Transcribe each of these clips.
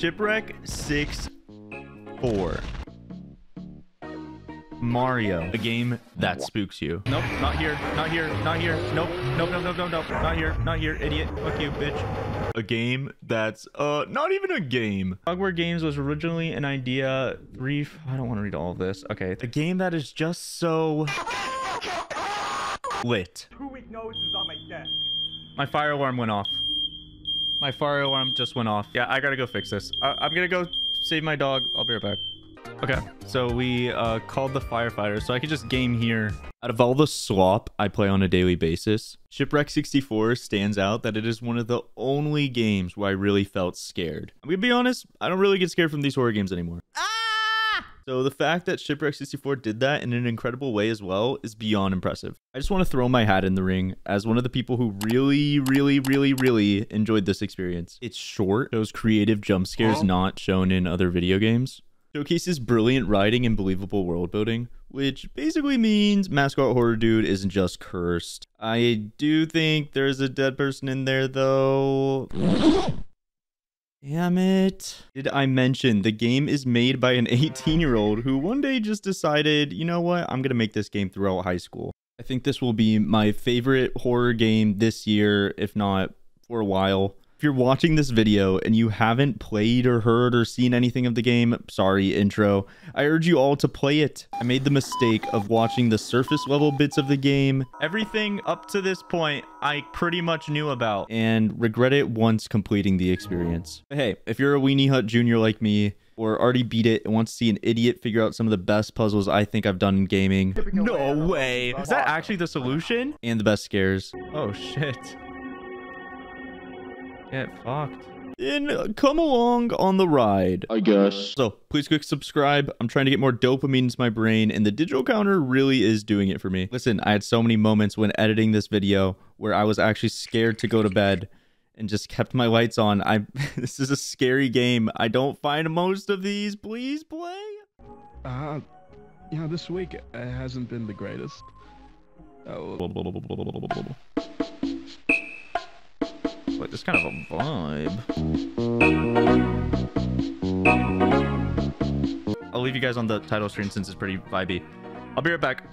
Shipwreck 6 4. Mario, a game that spooks you. Nope, not here, not here, not here. Nope, nope, nope, nope, nope, nope, not here, not here, idiot. Fuck you, bitch. A game that's uh not even a game. Cogware Games was originally an idea. Three. I don't want to read all of this. Okay, a game that is just so lit. Two weak noses on my desk. My fire alarm went off. My fire alarm just went off. Yeah, I gotta go fix this. I I'm gonna go save my dog. I'll be right back. Okay, so we uh, called the firefighter, so I could just game here. Out of all the slop I play on a daily basis, Shipwreck 64 stands out that it is one of the only games where I really felt scared. I'm gonna be honest, I don't really get scared from these horror games anymore. Ah! So the fact that Shipwreck 64 did that in an incredible way as well is beyond impressive. I just want to throw my hat in the ring as one of the people who really, really, really, really enjoyed this experience. It's short, those creative jump scares not shown in other video games showcases brilliant writing and believable world building, which basically means mascot horror dude isn't just cursed. I do think there's a dead person in there though. Damn it. Did I mention the game is made by an 18 year old who one day just decided, you know what, I'm going to make this game throughout high school. I think this will be my favorite horror game this year, if not for a while. If you're watching this video and you haven't played or heard or seen anything of the game, sorry, intro, I urge you all to play it. I made the mistake of watching the surface level bits of the game. Everything up to this point, I pretty much knew about and regret it once completing the experience. But hey, if you're a Weenie Hut Junior like me, or already beat it and wants to see an idiot figure out some of the best puzzles I think I've done in gaming. No way. Is that actually the solution? And the best scares. Oh, shit. Get fucked. Then come along on the ride. I guess. So please click subscribe. I'm trying to get more dopamine into my brain, and the digital counter really is doing it for me. Listen, I had so many moments when editing this video where I was actually scared to go to bed and just kept my lights on. I this is a scary game. I don't find most of these. Please play. Uh, yeah, this week it hasn't been the greatest. Oh, Like this kind of a vibe. I'll leave you guys on the title screen since it's pretty vibey. I'll be right back.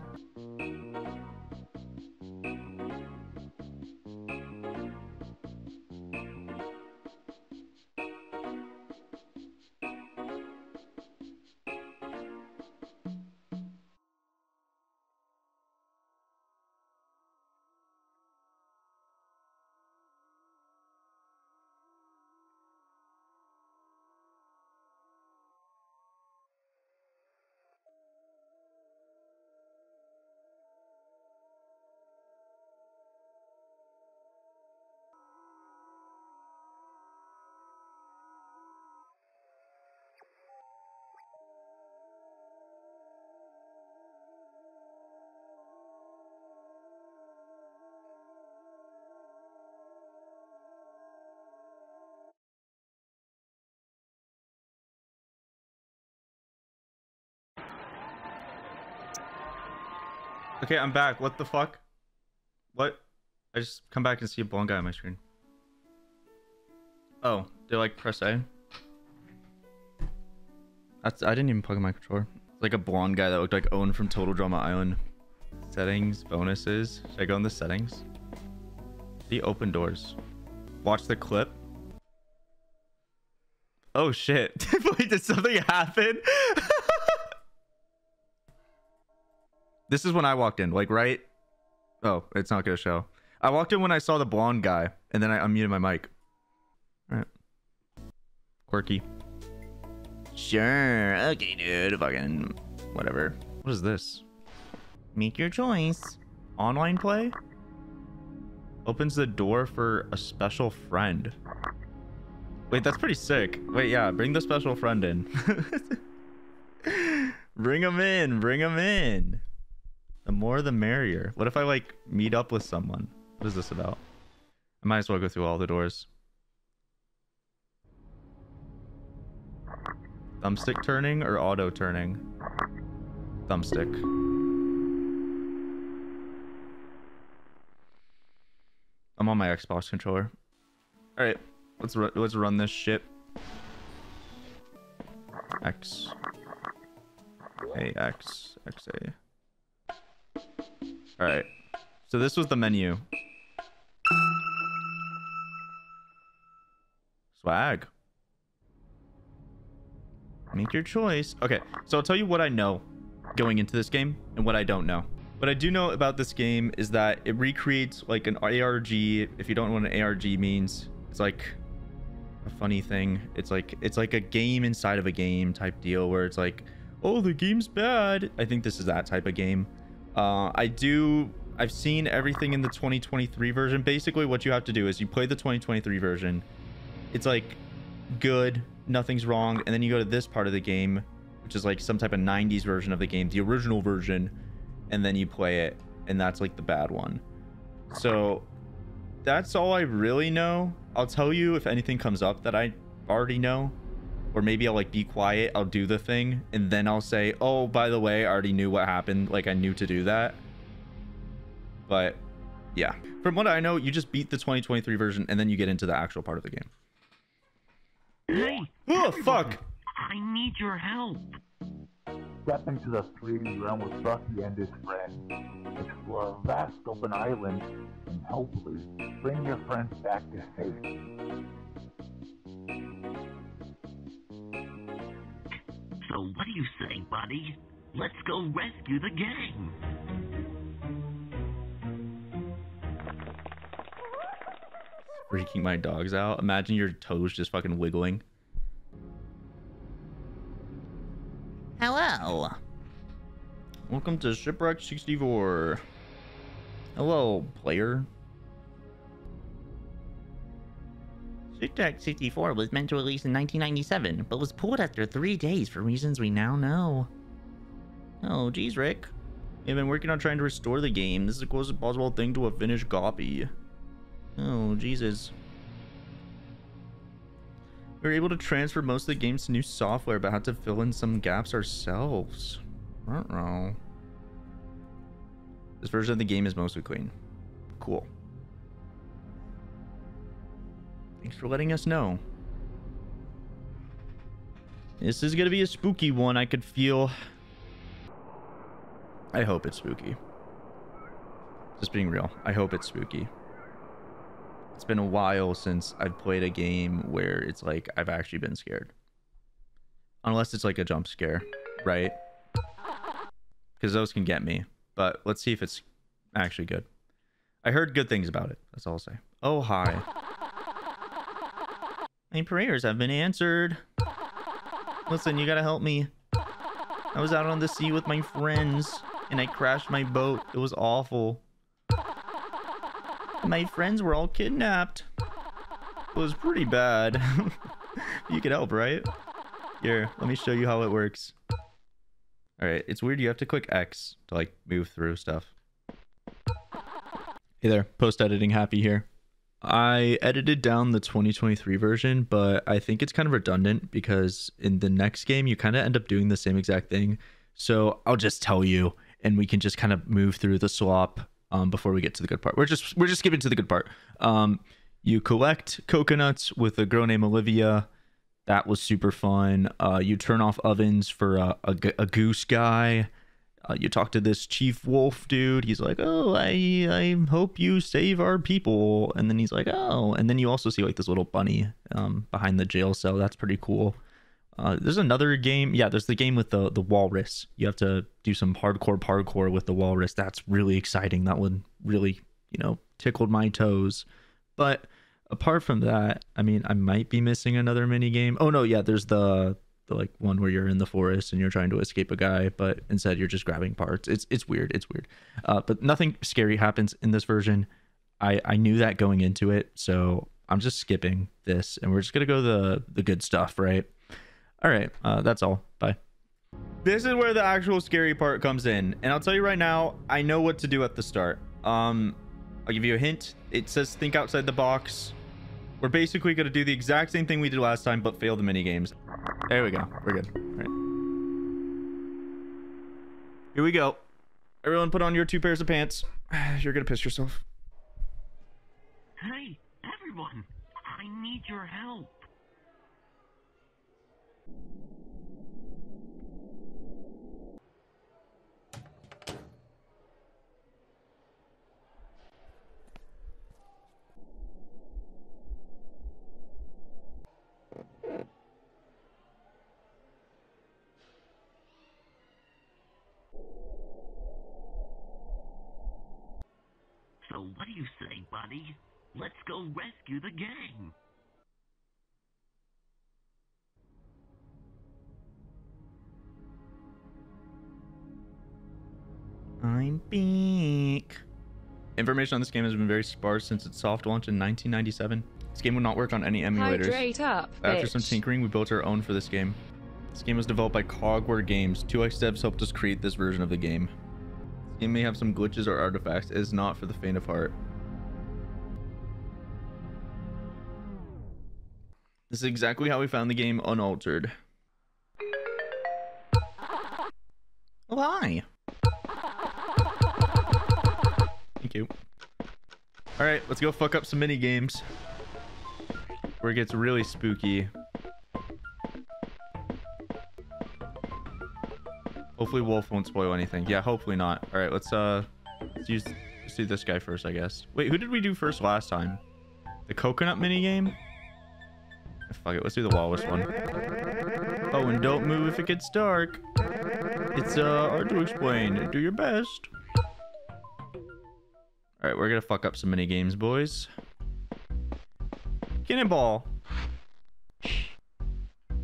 Okay, I'm back. What the fuck? What? I just come back and see a blonde guy on my screen. Oh, they like press A. That's I didn't even plug in my controller. It's like a blonde guy that looked like Owen from Total Drama Island. Settings, bonuses. Should I go in the settings? The open doors. Watch the clip. Oh shit. Wait, did something happen? This is when I walked in, like right. Oh, it's not gonna show. I walked in when I saw the blonde guy, and then I unmuted my mic. All right. Quirky. Sure. Okay, dude. Fucking whatever. What is this? Make your choice. Online play? Opens the door for a special friend. Wait, that's pretty sick. Wait, yeah, bring the special friend in. bring him in. Bring him in. The more the merrier. What if I like meet up with someone? What is this about? I might as well go through all the doors. Thumbstick turning or auto turning? Thumbstick. I'm on my Xbox controller. All right, let's ru let's run this shit. X. A X X A. All right. So this was the menu. Swag. Make your choice. Okay, so I'll tell you what I know going into this game and what I don't know. What I do know about this game is that it recreates like an ARG. If you don't know what an ARG means, it's like a funny thing. It's like it's like a game inside of a game type deal where it's like, oh, the game's bad. I think this is that type of game. Uh, I do. I've seen everything in the 2023 version. Basically, what you have to do is you play the 2023 version. It's like good, nothing's wrong, and then you go to this part of the game, which is like some type of 90s version of the game, the original version and then you play it and that's like the bad one so that's all i really know i'll tell you if anything comes up that i already know or maybe i'll like be quiet i'll do the thing and then i'll say oh by the way i already knew what happened like i knew to do that but yeah from what i know you just beat the 2023 version and then you get into the actual part of the game Hey, oh fuck I need your help. Step into the 3D realm with Bucky and his friends. Explore a vast open island and hopefully bring your friends back to safety. So what do you say, buddy? Let's go rescue the gang. freaking my dogs out imagine your toes just fucking wiggling Hello. Welcome to Shipwreck 64. Hello, player. Shipwreck 64 was meant to release in 1997, but was pulled after three days for reasons we now know. Oh, geez, Rick. You've been working on trying to restore the game. This is the closest possible thing to a finished copy. Oh, Jesus. We were able to transfer most of the games to new software, but had to fill in some gaps ourselves. This version of the game is mostly clean. Cool. Thanks for letting us know. This is gonna be a spooky one, I could feel. I hope it's spooky. Just being real. I hope it's spooky. It's been a while since I've played a game where it's like I've actually been scared. Unless it's like a jump scare, right? Because those can get me. But let's see if it's actually good. I heard good things about it. That's all I'll say. Oh, hi. My prayers have been answered. Listen, you gotta help me. I was out on the sea with my friends and I crashed my boat. It was awful. My friends were all kidnapped. It was pretty bad. you could help, right? Here, let me show you how it works. Alright, it's weird. You have to click X to like move through stuff. Hey there, post-editing happy here. I edited down the 2023 version, but I think it's kind of redundant because in the next game, you kind of end up doing the same exact thing. So I'll just tell you, and we can just kind of move through the swap um, before we get to the good part. We're just we're just skipping to the good part. Um, you collect coconuts with a girl named Olivia. That was super fun. Uh, you turn off ovens for a, a, a goose guy. Uh, you talk to this chief wolf dude. He's like, "Oh, I I hope you save our people." And then he's like, "Oh," and then you also see like this little bunny um, behind the jail cell. That's pretty cool. Uh, there's another game. Yeah, there's the game with the the walrus. You have to do some hardcore parkour with the walrus. That's really exciting. That one really, you know, tickled my toes. But apart from that, I mean, I might be missing another mini game. Oh no, yeah, there's the the like one where you're in the forest and you're trying to escape a guy, but instead you're just grabbing parts. It's it's weird. It's weird. Uh, but nothing scary happens in this version. I I knew that going into it, so I'm just skipping this, and we're just gonna go the the good stuff, right? All right, uh, that's all. Bye. This is where the actual scary part comes in, and I'll tell you right now, I know what to do at the start. Um, I'll give you a hint. It says think outside the box. We're basically going to do the exact same thing we did last time, but fail the mini games. There we go. We're good. All right. Here we go. Everyone put on your two pairs of pants. You're going to piss yourself. Hey, everyone, I need your help. So what do you say, buddy? Let's go rescue the gang. I'm back. Information on this game has been very sparse since its soft launch in 1997. This game would not work on any emulators. Hydrate up, After some tinkering, we built our own for this game. This game was developed by Cogware Games. 2X devs helped us create this version of the game. Game may have some glitches or artifacts. It is not for the faint of heart. This is exactly how we found the game unaltered. Oh, hi. Thank you. Alright, let's go fuck up some mini games. Where it gets really spooky. Hopefully Wolf won't spoil anything. Yeah, hopefully not. Alright, let's uh let's use let's do this guy first, I guess. Wait, who did we do first last time? The coconut mini game? Fuck it, let's do the walrus one. Oh, and don't move if it gets dark. It's uh hard to explain. Do your best. Alright, we're gonna fuck up some mini games, boys. Cannonball.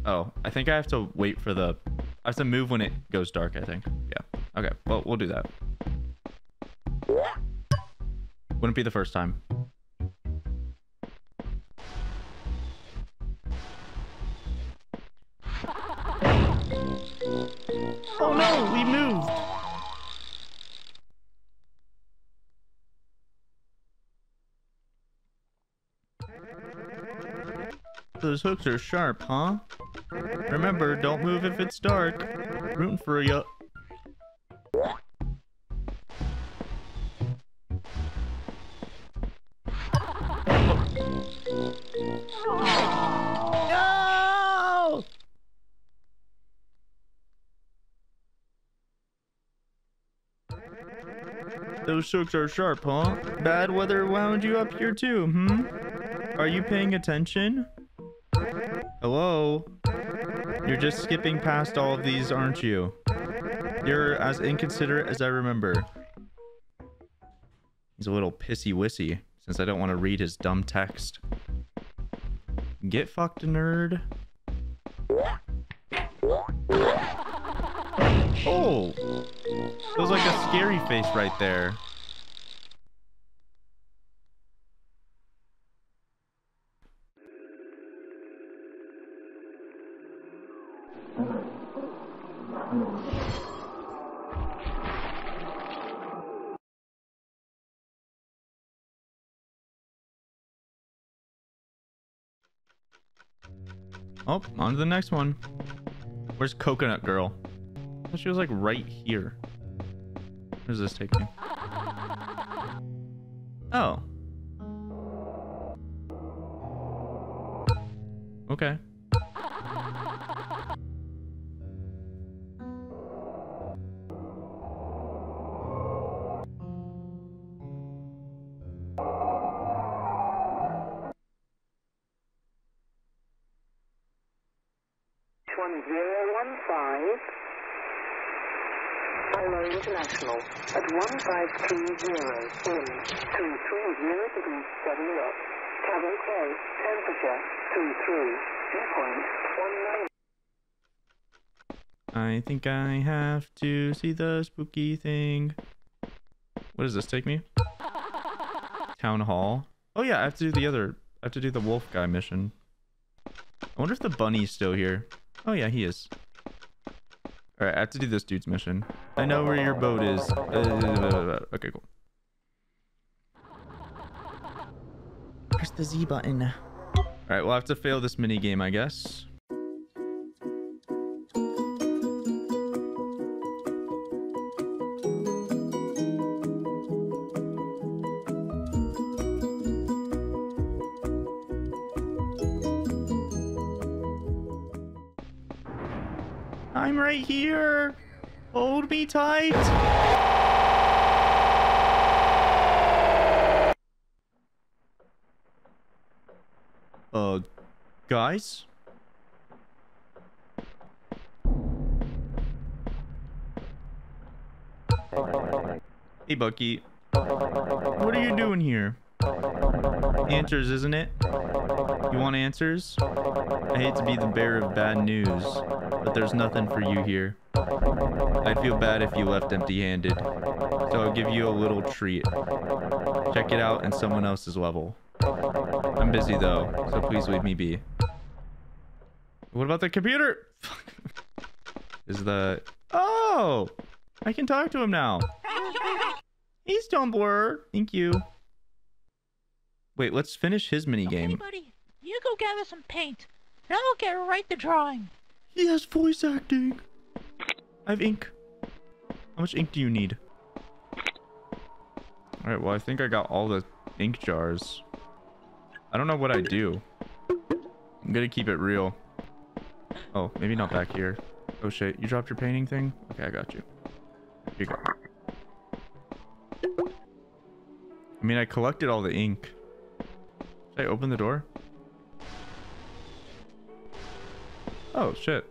Oh, I think I have to wait for the. I have to move when it goes dark. I think. Yeah. Okay. Well, we'll do that. Wouldn't be the first time. Oh no, we moved. Those hooks are sharp, huh? Remember, don't move if it's dark. Rooting for you. No! Those hooks are sharp, huh? Bad weather wound you up here too, hmm? Are you paying attention? Hello? You're just skipping past all of these, aren't you? You're as inconsiderate as I remember. He's a little pissy wissy, since I don't want to read his dumb text. Get fucked, nerd. Oh! It was like a scary face right there. Oh, on to the next one. Where's Coconut Girl? She was like right here. Where does this take me? Oh. Okay. I think I have to see the spooky thing. What does this take me? Town hall. Oh yeah, I have to do the other, I have to do the wolf guy mission. I wonder if the bunny's still here. Oh yeah, he is. Alright, I have to do this dude's mission. I know where your boat is. Uh, uh, uh, uh okay, cool. Press the Z button. Alright, we'll have to fail this mini game, I guess. Tight. Uh, guys? Hey, Bucky. What are you doing here? Answers, isn't it? You want answers? I hate to be the bearer of bad news, but there's nothing for you here. I'd feel bad if you left empty-handed, so I'll give you a little treat. Check it out in someone else's level. I'm busy though, so please leave me be. What about the computer? Is the... Oh! I can talk to him now. He's Stumbler. Thank you. Wait, let's finish his mini game. buddy, you go gather some paint, and I'll get right to drawing. He has voice acting. I have ink. How much ink do you need? Alright, well, I think I got all the ink jars. I don't know what I do. I'm gonna keep it real. Oh, maybe not back here. Oh shit, you dropped your painting thing? Okay, I got you. Here you go. I mean, I collected all the ink. Should I open the door? Oh, shit.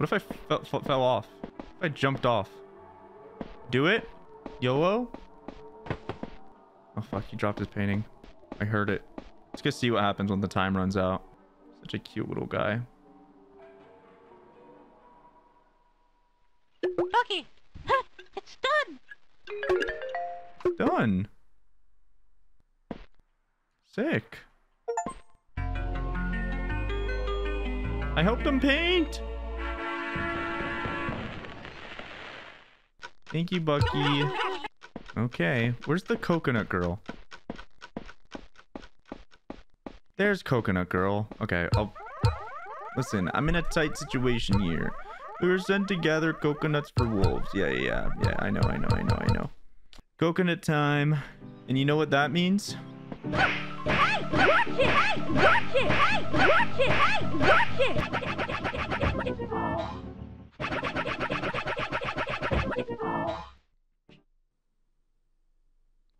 What if I fell, fell, fell off? If I jumped off? Do it? YOLO? Oh fuck, he dropped his painting. I heard it. Let's go see what happens when the time runs out. Such a cute little guy. Bucky, it's done. Done. Sick. I helped him paint. Thank you, Bucky. Okay, where's the coconut girl? There's coconut girl. Okay, I'll... Listen, I'm in a tight situation here. We were sent to gather coconuts for wolves. Yeah, yeah, yeah. I know, I know, I know, I know. Coconut time. And you know what that means?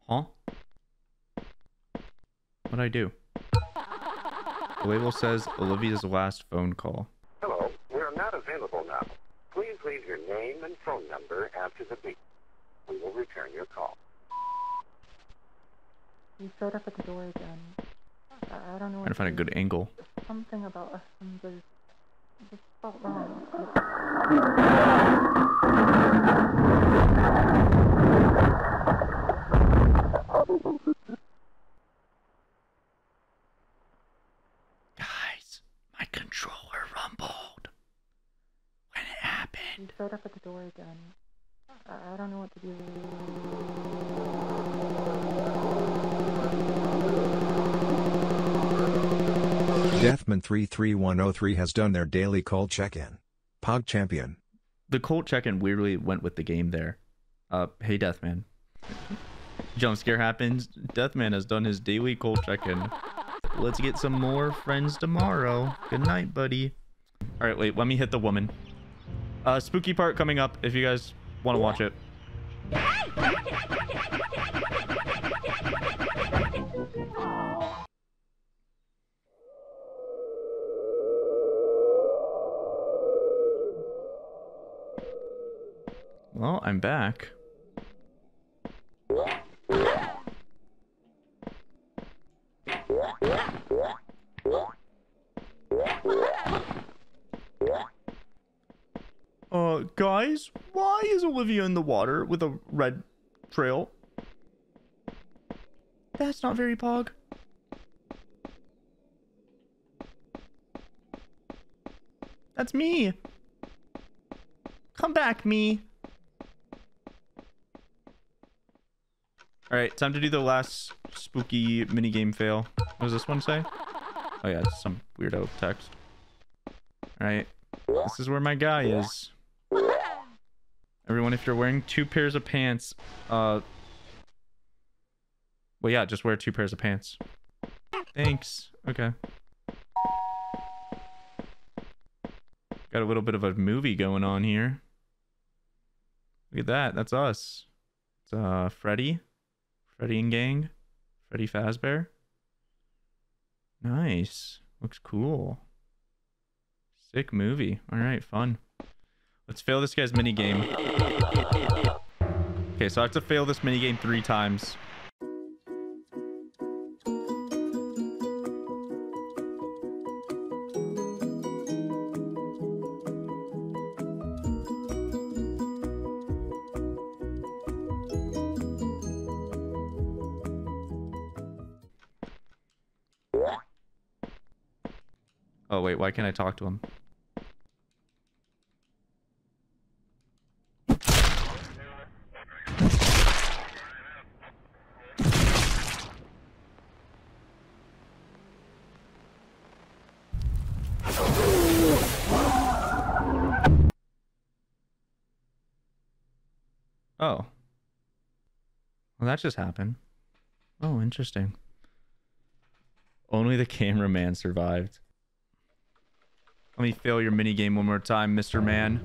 Huh? What'd I do? The label says Olivia's last phone call. Hello, we're not available now. Please leave your name and phone number after the beep. We will return your call. You showed up at the door again. I, I don't know. Trying to find a good angle. Something about us and just, just felt wrong. Guys, my controller rumbled. When it happened. You showed up at the door again. I, I don't know what to do. Deathman33103 has done their daily call check-in. Pog Champion. The Colt check-in weirdly went with the game there. Uh, hey Deathman. Jump scare happens. Deathman has done his daily Colt check-in. Let's get some more friends tomorrow. Good night, buddy. All right, wait. Let me hit the woman. Uh, spooky part coming up. If you guys want to watch it. Well, I'm back. Uh, guys, why is Olivia in the water with a red trail? That's not very pog. That's me. Come back, me. All right, time to do the last spooky minigame fail. What does this one say? Oh yeah, it's some weirdo text. All right, this is where my guy is. Everyone, if you're wearing two pairs of pants, uh, well, yeah, just wear two pairs of pants. Thanks. Okay. Got a little bit of a movie going on here. Look at that. That's us. It's uh Freddy. Freddy and gang. Freddy Fazbear. Nice. Looks cool. Sick movie. All right, fun. Let's fail this guy's mini game. Okay, so I have to fail this mini game three times. Why can't I talk to him? Oh. Well, that just happened. Oh, interesting. Only the cameraman survived. Let me fail your minigame one more time, Mr. Man.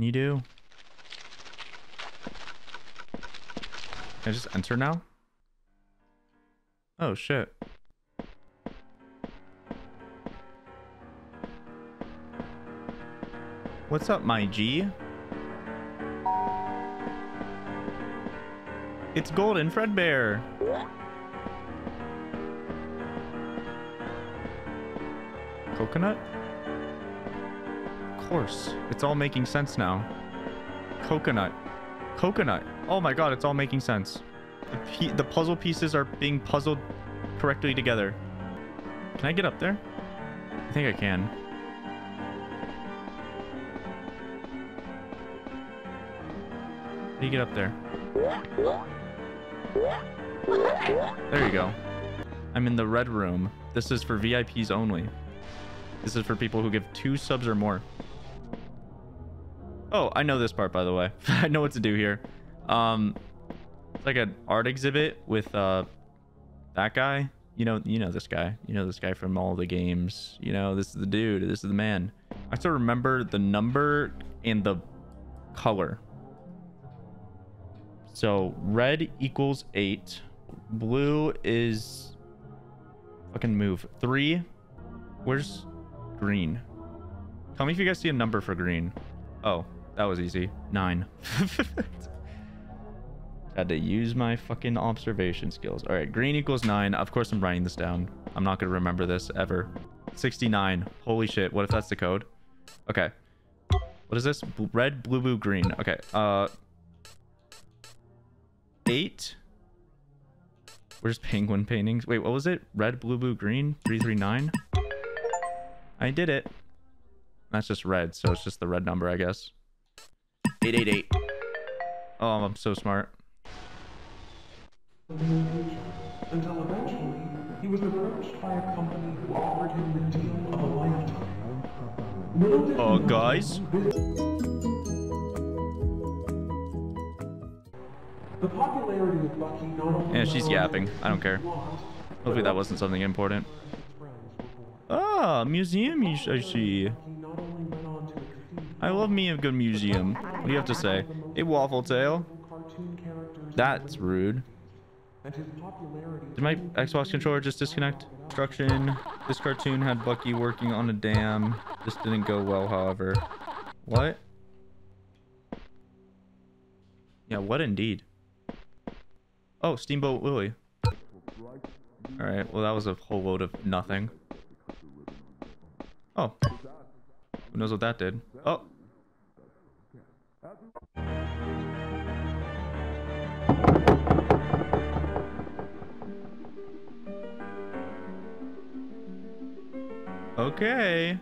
Can you do? Can I just enter now? Oh, shit. What's up, my G? It's Golden Fredbear. Coconut? Course. It's all making sense now. Coconut. Coconut. Oh my god, it's all making sense. The, the puzzle pieces are being puzzled correctly together. Can I get up there? I think I can. How do you get up there? There you go. I'm in the red room. This is for VIPs only. This is for people who give two subs or more. Oh, I know this part, by the way. I know what to do here. Um, it's like an art exhibit with uh, that guy. You know, you know this guy. You know this guy from all the games. You know, this is the dude. This is the man. I still remember the number and the color. So red equals eight. Blue is fucking move three. Where's green? Tell me if you guys see a number for green. Oh, that was easy. Nine. Had to use my fucking observation skills. All right, green equals nine. Of course, I'm writing this down. I'm not gonna remember this ever. 69. Holy shit. What if that's the code? Okay. What is this? Red, blue, blue, green. Okay. Uh. Eight. Where's penguin paintings? Wait, what was it? Red, blue, blue, green. Three, three, nine. I did it. That's just red, so it's just the red number, I guess. 888. Oh, I'm so smart. Until eventually, he was approached by a company who offered him the deal of a lifetime. Oh, guys. The popularity of Bucky not only Yeah, she's yapping. I don't care. Hopefully that wasn't something important. Ah, museum I see. I love me a good museum. What do you have to say? A Waffle Tail. That's rude. Did my Xbox controller just disconnect? Instruction. This cartoon had Bucky working on a dam. This didn't go well, however. What? Yeah, what indeed? Oh, Steamboat Willie. Alright, well that was a whole load of nothing. Oh. Who knows what that did? Oh. Okay.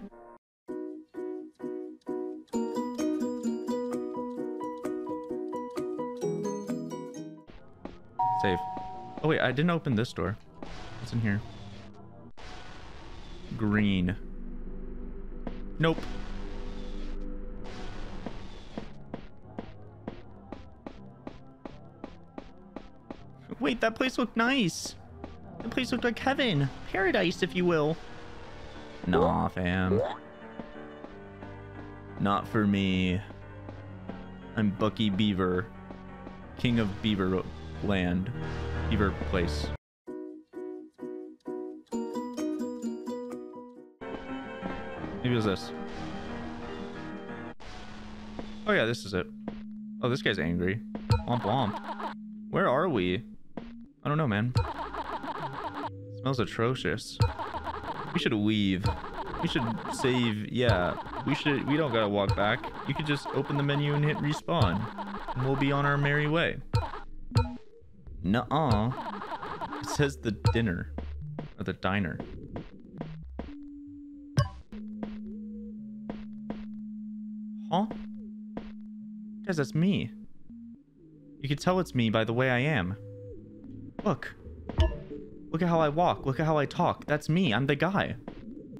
Save. Oh wait, I didn't open this door. What's in here? Green. Nope. Wait, that place looked nice. That place looked like heaven. Paradise, if you will. Nah, fam. Not for me. I'm Bucky Beaver. King of Beaver Land. Beaver Place. Maybe it was this. Oh yeah, this is it. Oh, this guy's angry. Womp womp. Where are we? I don't know, man. smells atrocious. We should leave. We should save. Yeah, we should. We don't gotta walk back. You could just open the menu and hit respawn, and we'll be on our merry way. Nuh-uh. It says the dinner or the diner. Guys, that's me. You can tell it's me by the way I am. Look. Look at how I walk. Look at how I talk. That's me. I'm the guy.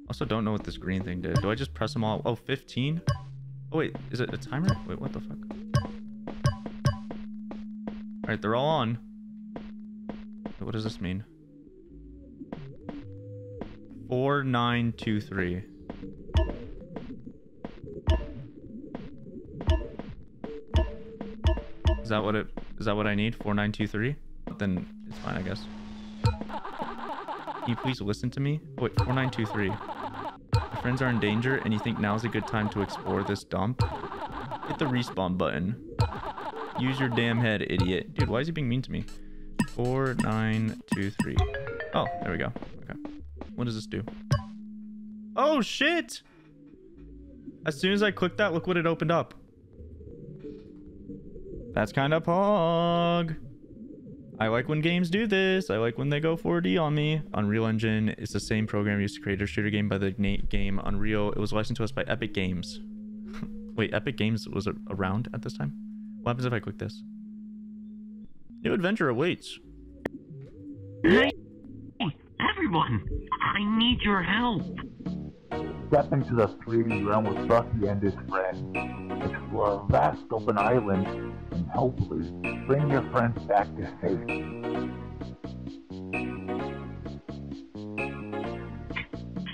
Also, don't know what this green thing did. Do I just press them all? Oh, 15? Oh, wait. Is it a timer? Wait, what the fuck? Alright, they're all on. What does this mean? 4923. Is that what it is that what I need? 4923? Then it's fine, I guess. Can you please listen to me? Wait, 4923. My friends are in danger and you think now's a good time to explore this dump? Hit the respawn button. Use your damn head, idiot. Dude, why is he being mean to me? 4923. Oh, there we go. Okay. What does this do? Oh, shit! As soon as I clicked that, look what it opened up. That's kind of pog. I like when games do this. I like when they go 4D on me. Unreal Engine is the same program used to create a shooter game by the game Unreal. It was licensed to us by Epic Games. Wait, Epic Games was around at this time? What happens if I click this? New adventure awaits. Hey, everyone! I need your help! Step into the 3D realm with Bucky and his friends. Explore a vast open island and hopefully bring your friends back to safety.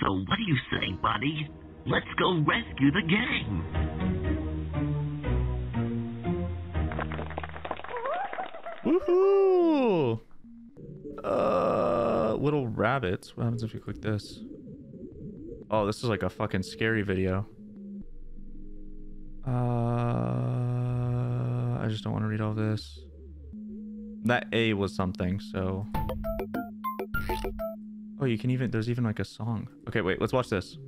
So what do you say, buddy? Let's go rescue the gang! Woohoo! Uh, little rabbits. What happens if you click this? Oh, this is like a fucking scary video. Uh, I just don't want to read all this. That A was something, so. Oh, you can even, there's even like a song. Okay, wait, let's watch this.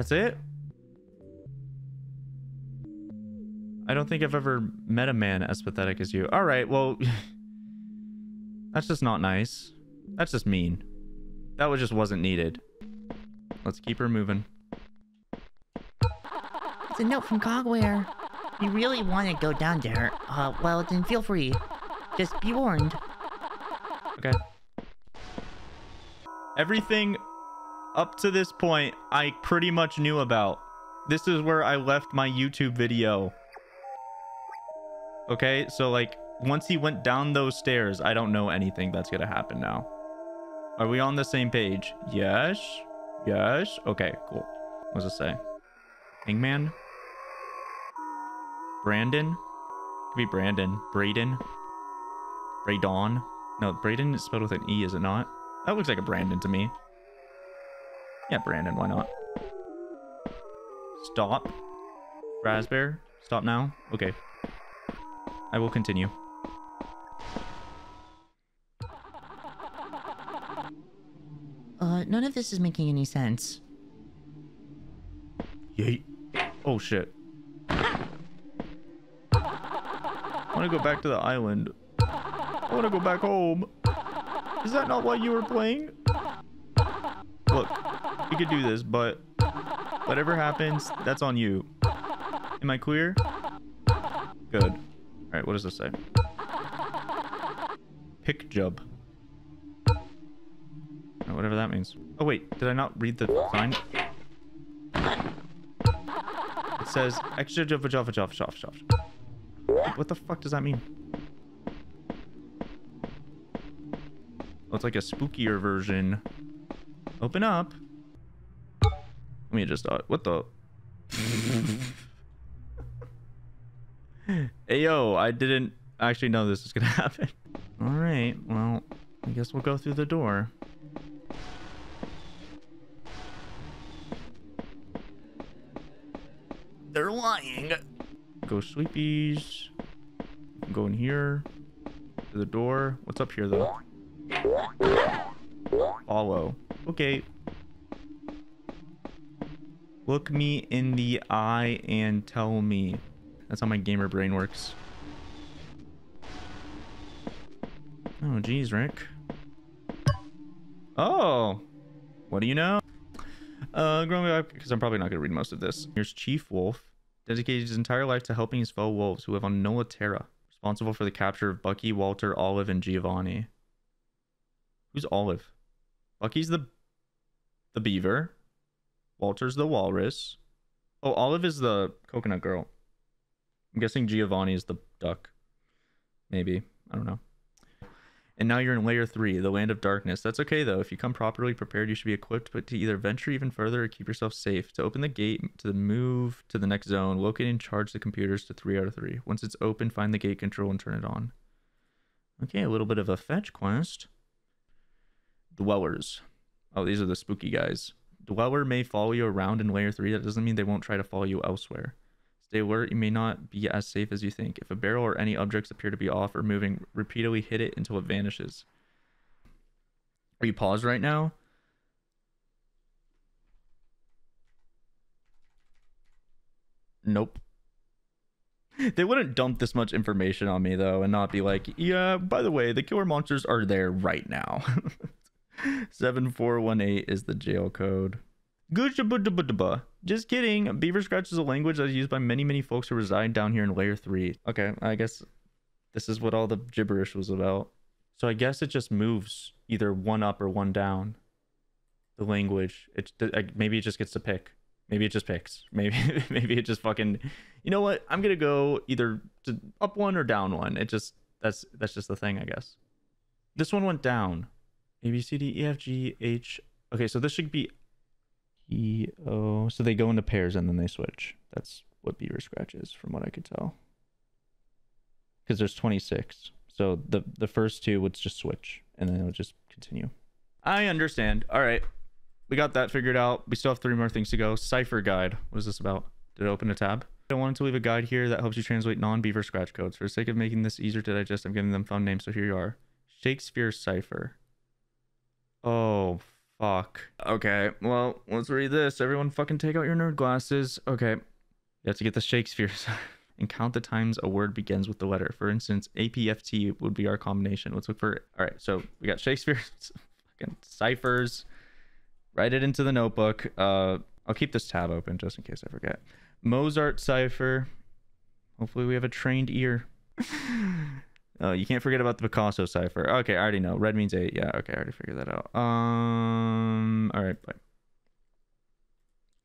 That's it? I don't think I've ever met a man as pathetic as you. All right, well, that's just not nice. That's just mean. That was just wasn't needed. Let's keep her moving. It's a note from Cogware. If you really want to go down there, uh, well, then feel free. Just be warned. Okay. Everything up to this point, I pretty much knew about. This is where I left my YouTube video. Okay, so like, once he went down those stairs, I don't know anything that's gonna happen now. Are we on the same page? Yes. Yes. Okay, cool. What does it say? Hangman? Brandon? Could be Brandon. Braden? Braydon? No, Braden is spelled with an E, is it not? That looks like a Brandon to me. Yeah, Brandon, why not? Stop. Raspberry, stop now? Okay. I will continue. Uh, none of this is making any sense. Yeet. Oh, shit. I want to go back to the island. I want to go back home. Is that not why you were playing? Look, could do this, but whatever happens, that's on you. Am I clear? Good. All right, what does this say? Pick job. Oh, whatever that means. Oh wait, did I not read the sign? It says extra job job job job job. What the fuck does that mean? Oh, it's like a spookier version. Open up. Let me just uh, what the Hey yo, I didn't actually know this was gonna happen. Alright, well, I guess we'll go through the door. They're lying. Go sweepies. Go in here. To the door. What's up here though? Follow. Okay. Look me in the eye and tell me. That's how my gamer brain works. Oh, geez, Rick. Oh! What do you know? Uh, growing up, because I'm probably not going to read most of this. Here's Chief Wolf. Dedicated his entire life to helping his fellow wolves who live on Nola Terra. Responsible for the capture of Bucky, Walter, Olive, and Giovanni. Who's Olive? Bucky's the the beaver. Walter's the walrus. Oh, Olive is the coconut girl. I'm guessing Giovanni is the duck. Maybe. I don't know. And now you're in layer 3, the land of darkness. That's okay though. If you come properly prepared, you should be equipped but to either venture even further or keep yourself safe. To open the gate, to move to the next zone, locate and charge the computers to 3 out of 3. Once it's open, find the gate control and turn it on. Okay, a little bit of a fetch quest. Dwellers. Oh, these are the spooky guys. Dweller may follow you around in layer 3. That doesn't mean they won't try to follow you elsewhere. Stay alert, you may not be as safe as you think. If a barrel or any objects appear to be off or moving, repeatedly hit it until it vanishes. Are you paused right now? Nope. They wouldn't dump this much information on me though and not be like, yeah, by the way, the killer monsters are there right now. 7418 is the jail code. Just kidding. Beaver Scratch is a language that is used by many, many folks who reside down here in layer 3. Okay, I guess this is what all the gibberish was about. So I guess it just moves either one up or one down. The language. It maybe it just gets to pick. Maybe it just picks. Maybe maybe it just fucking You know what? I'm going to go either up one or down one. It just that's that's just the thing, I guess. This one went down. A B C D E F G H. Okay, so this should be E O. So they go into pairs and then they switch. That's what Beaver Scratch is, from what I could tell. Because there's 26. So the the first two would just switch and then it would just continue. I understand. All right. We got that figured out. We still have three more things to go. Cipher guide. What is this about? Did it open a tab? I wanted to leave a guide here that helps you translate non-beaver scratch codes. For the sake of making this easier to digest, I'm giving them fun names. So here you are. Shakespeare Cipher. Oh, fuck. Okay, well, let's read this. Everyone fucking take out your nerd glasses. Okay. You have to get the Shakespeare and count the times a word begins with the letter. For instance, APFT would be our combination. Let's look for All right, so we got Shakespeare fucking ciphers. Write it into the notebook. Uh I'll keep this tab open just in case I forget. Mozart cipher. Hopefully we have a trained ear. Oh, you can't forget about the Picasso cipher. Okay, I already know. Red means eight. Yeah, okay, I already figured that out. Um, all right, bye.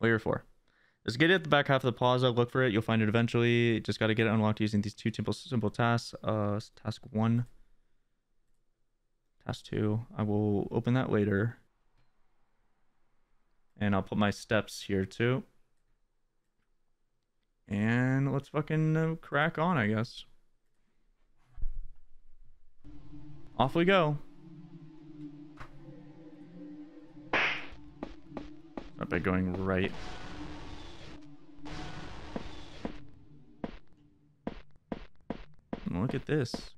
Layer four. Just get it at the back half of the plaza. Look for it. You'll find it eventually. Just got to get it unlocked using these two simple simple tasks. Uh, task one. Task two. I will open that later. And I'll put my steps here too. And let's fucking uh, crack on, I guess. Off we go. Start by going right. Look at this.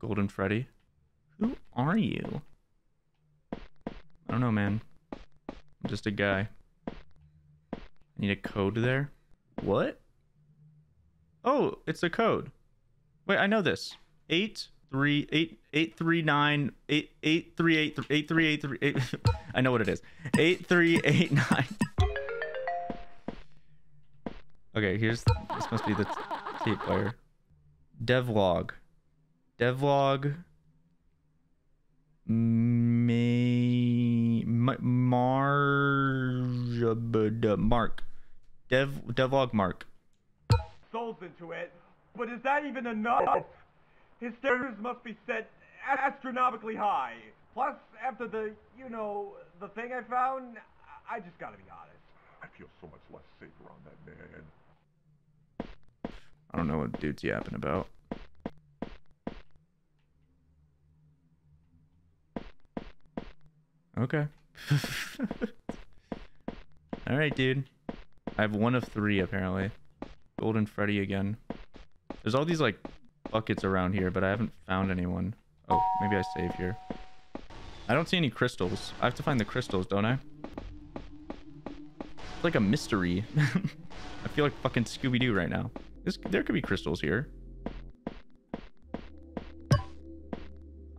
Golden Freddy. Who are you? I don't know, man. I'm just a guy. I need a code there. What? Oh, it's a code. Wait, I know this. Eight three eight eight three nine eight eight three eight eight three eight three eight. I know what it is. Eight three eight nine. Okay, here's this must be the tape player. Devlog. Devlog. May Mar uh, Mark. Dev Devlog Mark. souls into it, but is that even enough? His standards must be set astronomically high. Plus, after the, you know, the thing I found, I just gotta be honest. I feel so much less safe around that man. I don't know what dude's yapping about. Okay. All right, dude. I have one of three apparently. Golden Freddy again. There's all these like buckets around here, but I haven't found anyone. Oh, maybe I save here. I don't see any crystals. I have to find the crystals, don't I? It's like a mystery. I feel like fucking Scooby-Doo right now. This, there could be crystals here.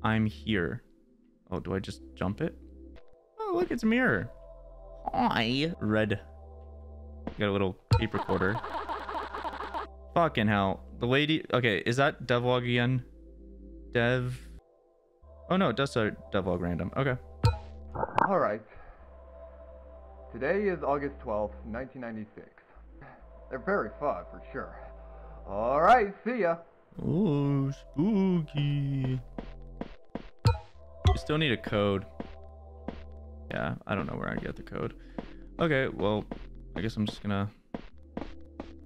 I'm here. Oh, do I just jump it? Oh, look, it's a mirror. Hi. Red. Got a little tape recorder. Fucking hell. The lady... Okay, is that Devlog again? Dev... Oh, no, it does say Devlog random. Okay. Alright. Today is August 12th, 1996. They're very fun, for sure. Alright, see ya. Oh, spooky. We still need a code. Yeah, I don't know where I get the code. Okay, well, I guess I'm just gonna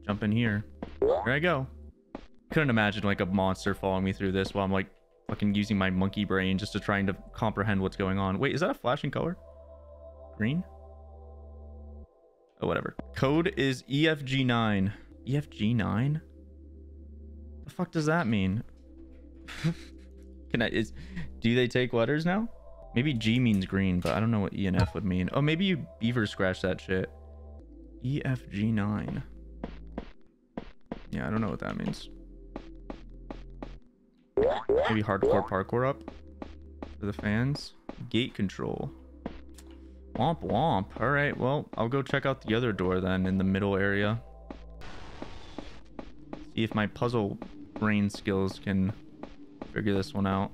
jump in here. Here I go. Couldn't imagine like a monster following me through this while I'm like fucking using my monkey brain just to trying to comprehend what's going on. Wait, is that a flashing color? Green? Oh, whatever. Code is E EFG9. EFG9? The fuck does that mean? Can I is do they take letters now? Maybe G means green, but I don't know what E and F would mean. Oh, maybe you beaver scratch that shit. EFG9. Yeah, I don't know what that means. Maybe hardcore parkour up for the fans. Gate control. Womp womp. All right, well, I'll go check out the other door then in the middle area. See if my puzzle brain skills can figure this one out.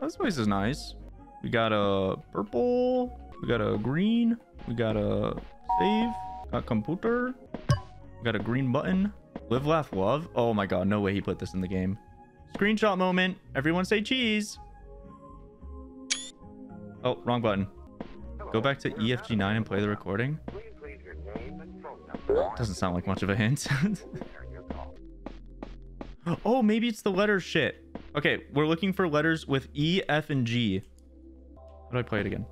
This place is nice. We got a purple. We got a green. We got a save. Got computer. We got a green button. Live, laugh, love. Oh my god, no way he put this in the game. Screenshot moment. Everyone say cheese. Oh, wrong button. Go back to E EFG9 and play the recording. Doesn't sound like much of a hint. oh, maybe it's the letter shit. Okay, we're looking for letters with E, F, and G. How do I play it again?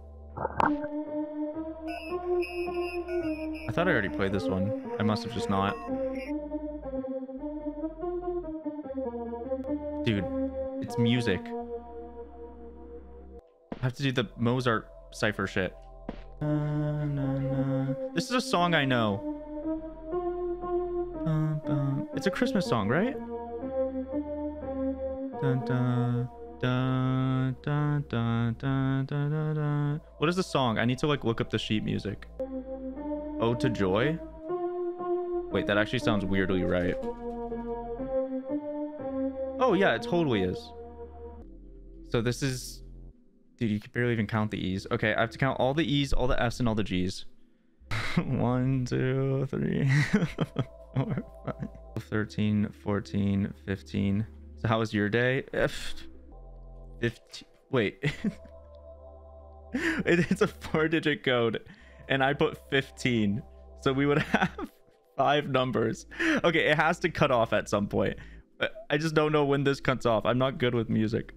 I thought I already played this one. I must have just not. Dude, it's music. I have to do the Mozart cipher shit. This is a song I know. It's a Christmas song, right? Dun, dun, What is the song? I need to like look up the sheet music. Ode to Joy? Wait, that actually sounds weirdly right. Oh yeah, it totally is. So this is... Dude, you can barely even count the E's. Okay, I have to count all the E's, all the F's, and all the G's. One, two, three, four, five, 13, 14, 15. So how was your day? F 15. Wait. It's a four digit code and I put 15. So we would have five numbers. Okay, it has to cut off at some point. I just don't know when this cuts off. I'm not good with music.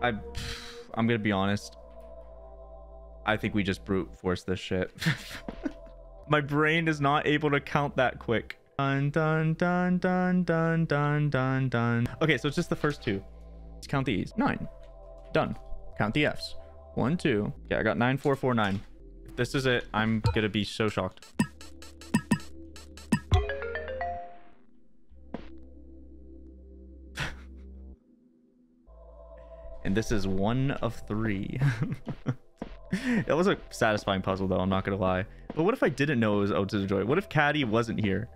I I'm gonna be honest. I think we just brute force this shit. My brain is not able to count that quick. Dun, dun, dun, dun, dun, dun, dun, dun. Okay, so it's just the first two. Let's count the E's. Nine. Done. Count the F's. One, two. Yeah, I got nine, four, four, nine. If this is it, I'm gonna be so shocked. and this is one of three. that was a satisfying puzzle, though. I'm not gonna lie. But what if I didn't know it was Ode to the Joy? What if Caddy wasn't here?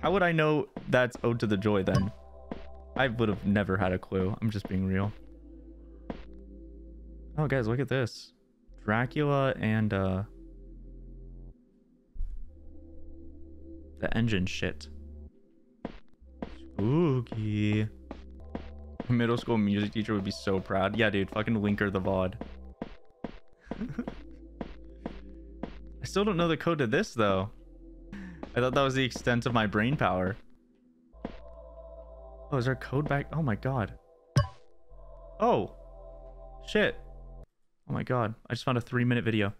How would I know that's Ode to the Joy then? I would have never had a clue. I'm just being real. Oh, guys, look at this. Dracula and uh the engine shit. Spooky. Middle school music teacher would be so proud. Yeah, dude, fucking Linker the VOD. I still don't know the code to this, though. I thought that was the extent of my brain power. Oh, is there code back? Oh my god. Oh. Shit. Oh my god. I just found a three minute video.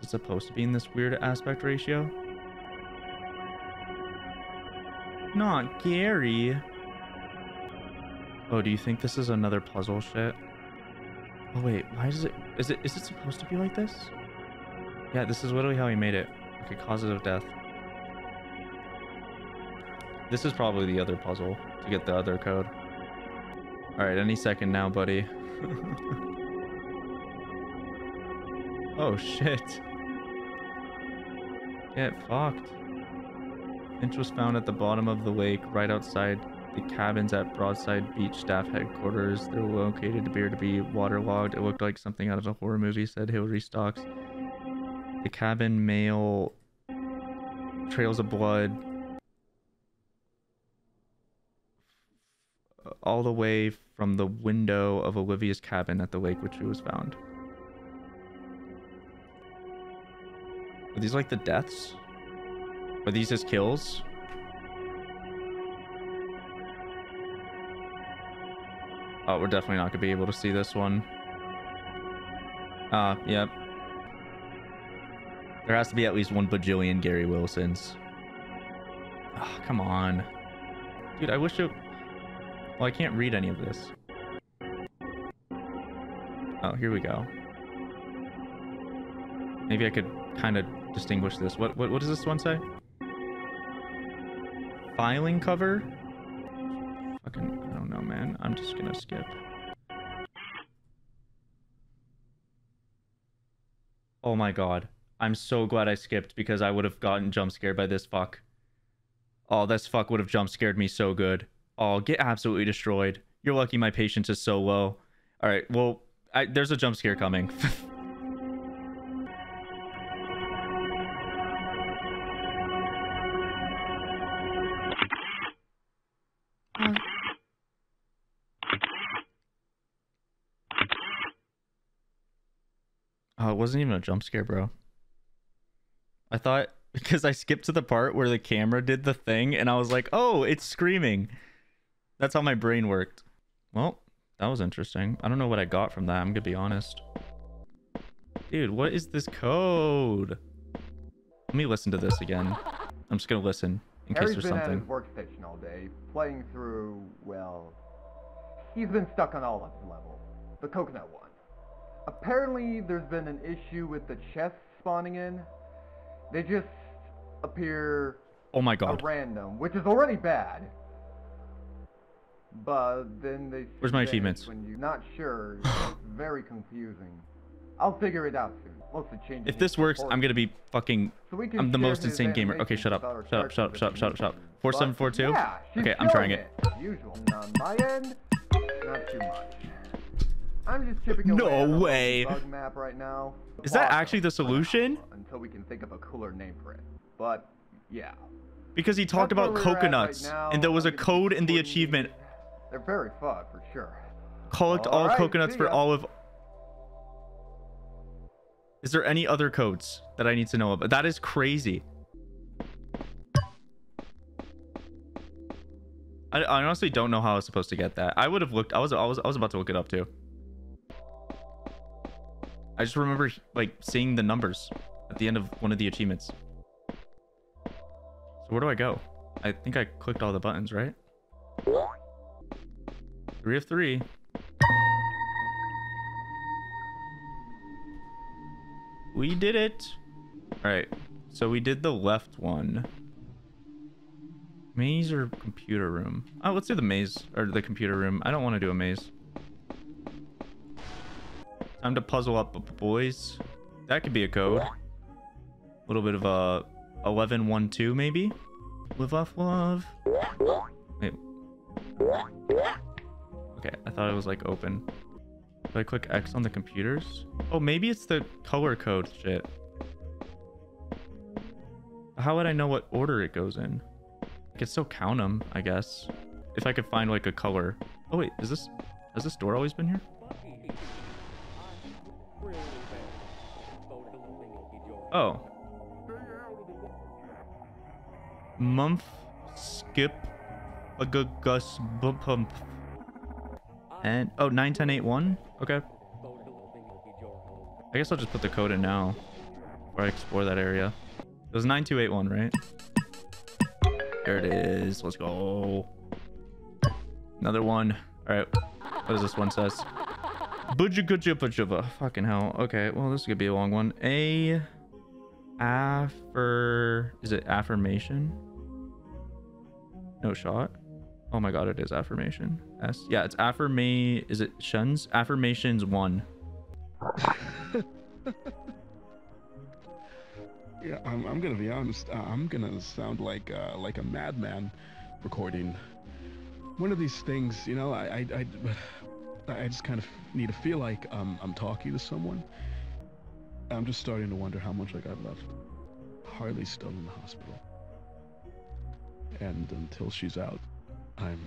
Is it supposed to be in this weird aspect ratio? Not Gary. Oh, do you think this is another puzzle shit? Oh wait, why is it is it is it supposed to be like this? Yeah, this is literally how he made it. Okay, causes of death. This is probably the other puzzle to get the other code. Alright, any second now, buddy. oh shit. Get fucked. Finch was found at the bottom of the lake, right outside the cabins at Broadside Beach staff headquarters. They're located appear to be waterlogged. It looked like something out of a horror movie, said Hillary Stocks. The cabin mail trails of blood all the way from the window of Olivia's cabin at the lake which she was found. Are these like the deaths? Are these his kills? Oh, we're definitely not gonna be able to see this one. Ah, uh, yep. There has to be at least one bajillion Gary Wilsons. Oh, come on. Dude, I wish it... Well, I can't read any of this. Oh, here we go. Maybe I could kind of distinguish this. What, what, what does this one say? Filing cover? Fucking, I'm just gonna skip. Oh my god. I'm so glad I skipped because I would have gotten jump scared by this fuck. Oh, this fuck would have jump scared me so good. Oh, get absolutely destroyed. You're lucky my patience is so low. All right, well, I, there's a jump scare coming. wasn't even a jump scare, bro. I thought because I skipped to the part where the camera did the thing and I was like, oh, it's screaming. That's how my brain worked. Well, that was interesting. I don't know what I got from that. I'm going to be honest. Dude, what is this code? Let me listen to this again. I'm just going to listen in Harry's case there's been something. at his workstation all day, playing through, well, he's been stuck on Olive's levels. the coconut one. Apparently, there's been an issue with the chests spawning in. They just appear Oh my god. random, which is already bad. But then they Where's my achievements? When you're not sure, it's very confusing. I'll figure it out soon. If this works, I'm gonna be fucking. So I'm the most insane gamer. Okay, shut up. Shut up. Shut up. Shut up. Shut up. Shut up. Four seven four two. Okay, I'm trying killing it. Usual. On my end, not too much. I'm just chipping No away the way. bug map right now. Is that actually the solution? Uh, until we can think of a cooler name for it. But yeah, Because he talked That's about we're right coconuts, now. and there was a code in the achievement. they're very fun for sure. Collect all Alright, coconuts for all of. Is there any other codes that I need to know about? That is crazy. I, I honestly don't know how I was supposed to get that. I would have looked. I was. I was. I was about to look it up too. I just remember like seeing the numbers at the end of one of the achievements. So where do I go? I think I clicked all the buttons, right? Three of three. We did it. All right. So we did the left one. Maze or computer room? Oh, let's do the maze or the computer room. I don't want to do a maze. Time to puzzle up, boys. That could be a code. A little bit of a 1112 maybe. Live off love. Wait. Okay, I thought it was like open. Do I click X on the computers? Oh, maybe it's the color code shit. How would I know what order it goes in? I could still count them, I guess. If I could find like a color. Oh wait, is this has this door always been here? Oh. Month skip a good gus bump pump. And oh 9181? Okay. I guess I'll just put the code in now. Before I explore that area. It was 9281, right? There it is. Let's go. Another one. Alright. What does this one says? Bujagujabajuba. Fucking hell. Okay, well this could be a long one. A affir is it affirmation? No shot. Oh my god, it is affirmation. S. Yeah, it's affirmation. Is it shuns? Affirmations one. Yeah, I'm, I'm gonna be honest. Uh, I'm gonna sound like uh, like a madman recording one of these things. You know, I I, I, I just kind of need to feel like um, I'm talking to someone. I'm just starting to wonder how much I got left. Harley's still in the hospital, and until she's out, I'm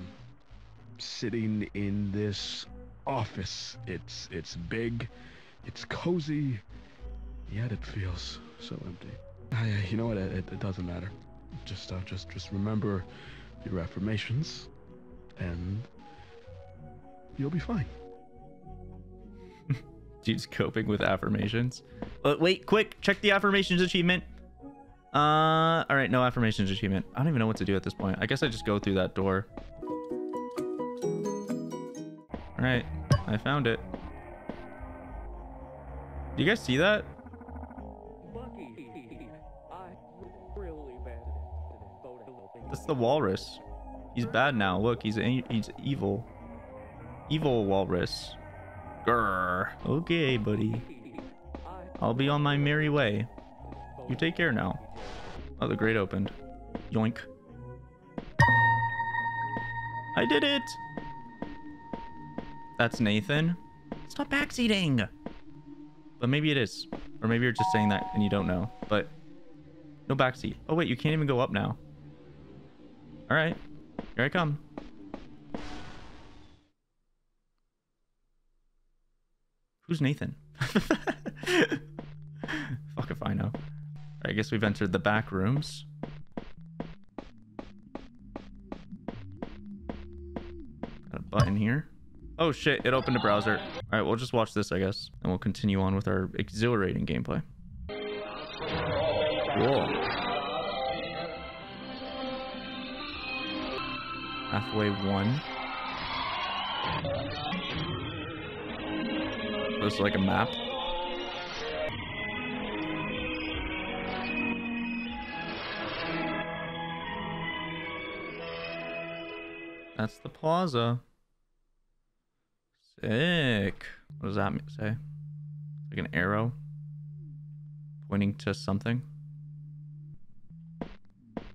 sitting in this office. It's it's big, it's cozy, yet it feels so empty. Yeah, you know what? It, it doesn't matter. Just, uh, just, just remember your affirmations, and you'll be fine. Dude's coping with affirmations. But wait, quick, check the affirmations achievement. Uh, all right, no affirmations achievement. I don't even know what to do at this point. I guess I just go through that door. All right, I found it. Do you guys see that? That's the walrus. He's bad now. Look, he's he's evil. Evil walrus. Grr. Okay, buddy. I'll be on my merry way. You take care now. Oh, the grate opened. Yoink. I did it! That's Nathan. Stop backseating! But maybe it is. Or maybe you're just saying that and you don't know. But no backseat. Oh wait, you can't even go up now. Alright. Here I come. Who's Nathan? Fuck if I know. I guess we've entered the back rooms. Got a button here. Oh shit, it opened a browser. Alright, we'll just watch this, I guess. And we'll continue on with our exhilarating gameplay. Cool. Halfway one. This is like a map. That's the plaza. Sick. What does that say? Like an arrow pointing to something.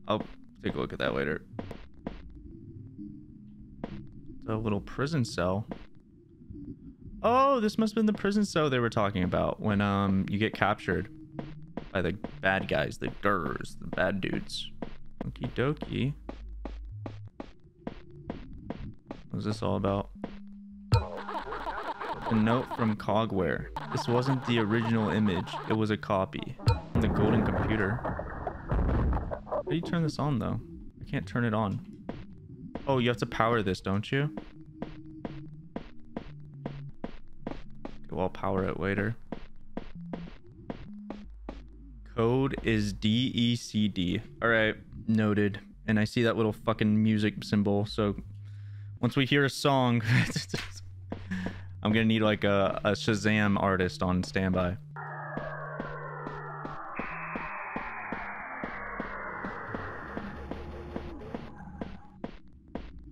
I'll take a look at that later. It's a little prison cell. Oh, this must have been the prison cell they were talking about when um you get captured by the bad guys, the gurs, the bad dudes. Okie dokie. What's this all about? A note from Cogware. This wasn't the original image, it was a copy. The golden computer. How do you turn this on though? I can't turn it on. Oh, you have to power this, don't you? I'll power it later. Code is DECD. All right, noted. And I see that little fucking music symbol. So once we hear a song, I'm gonna need like a, a Shazam artist on standby.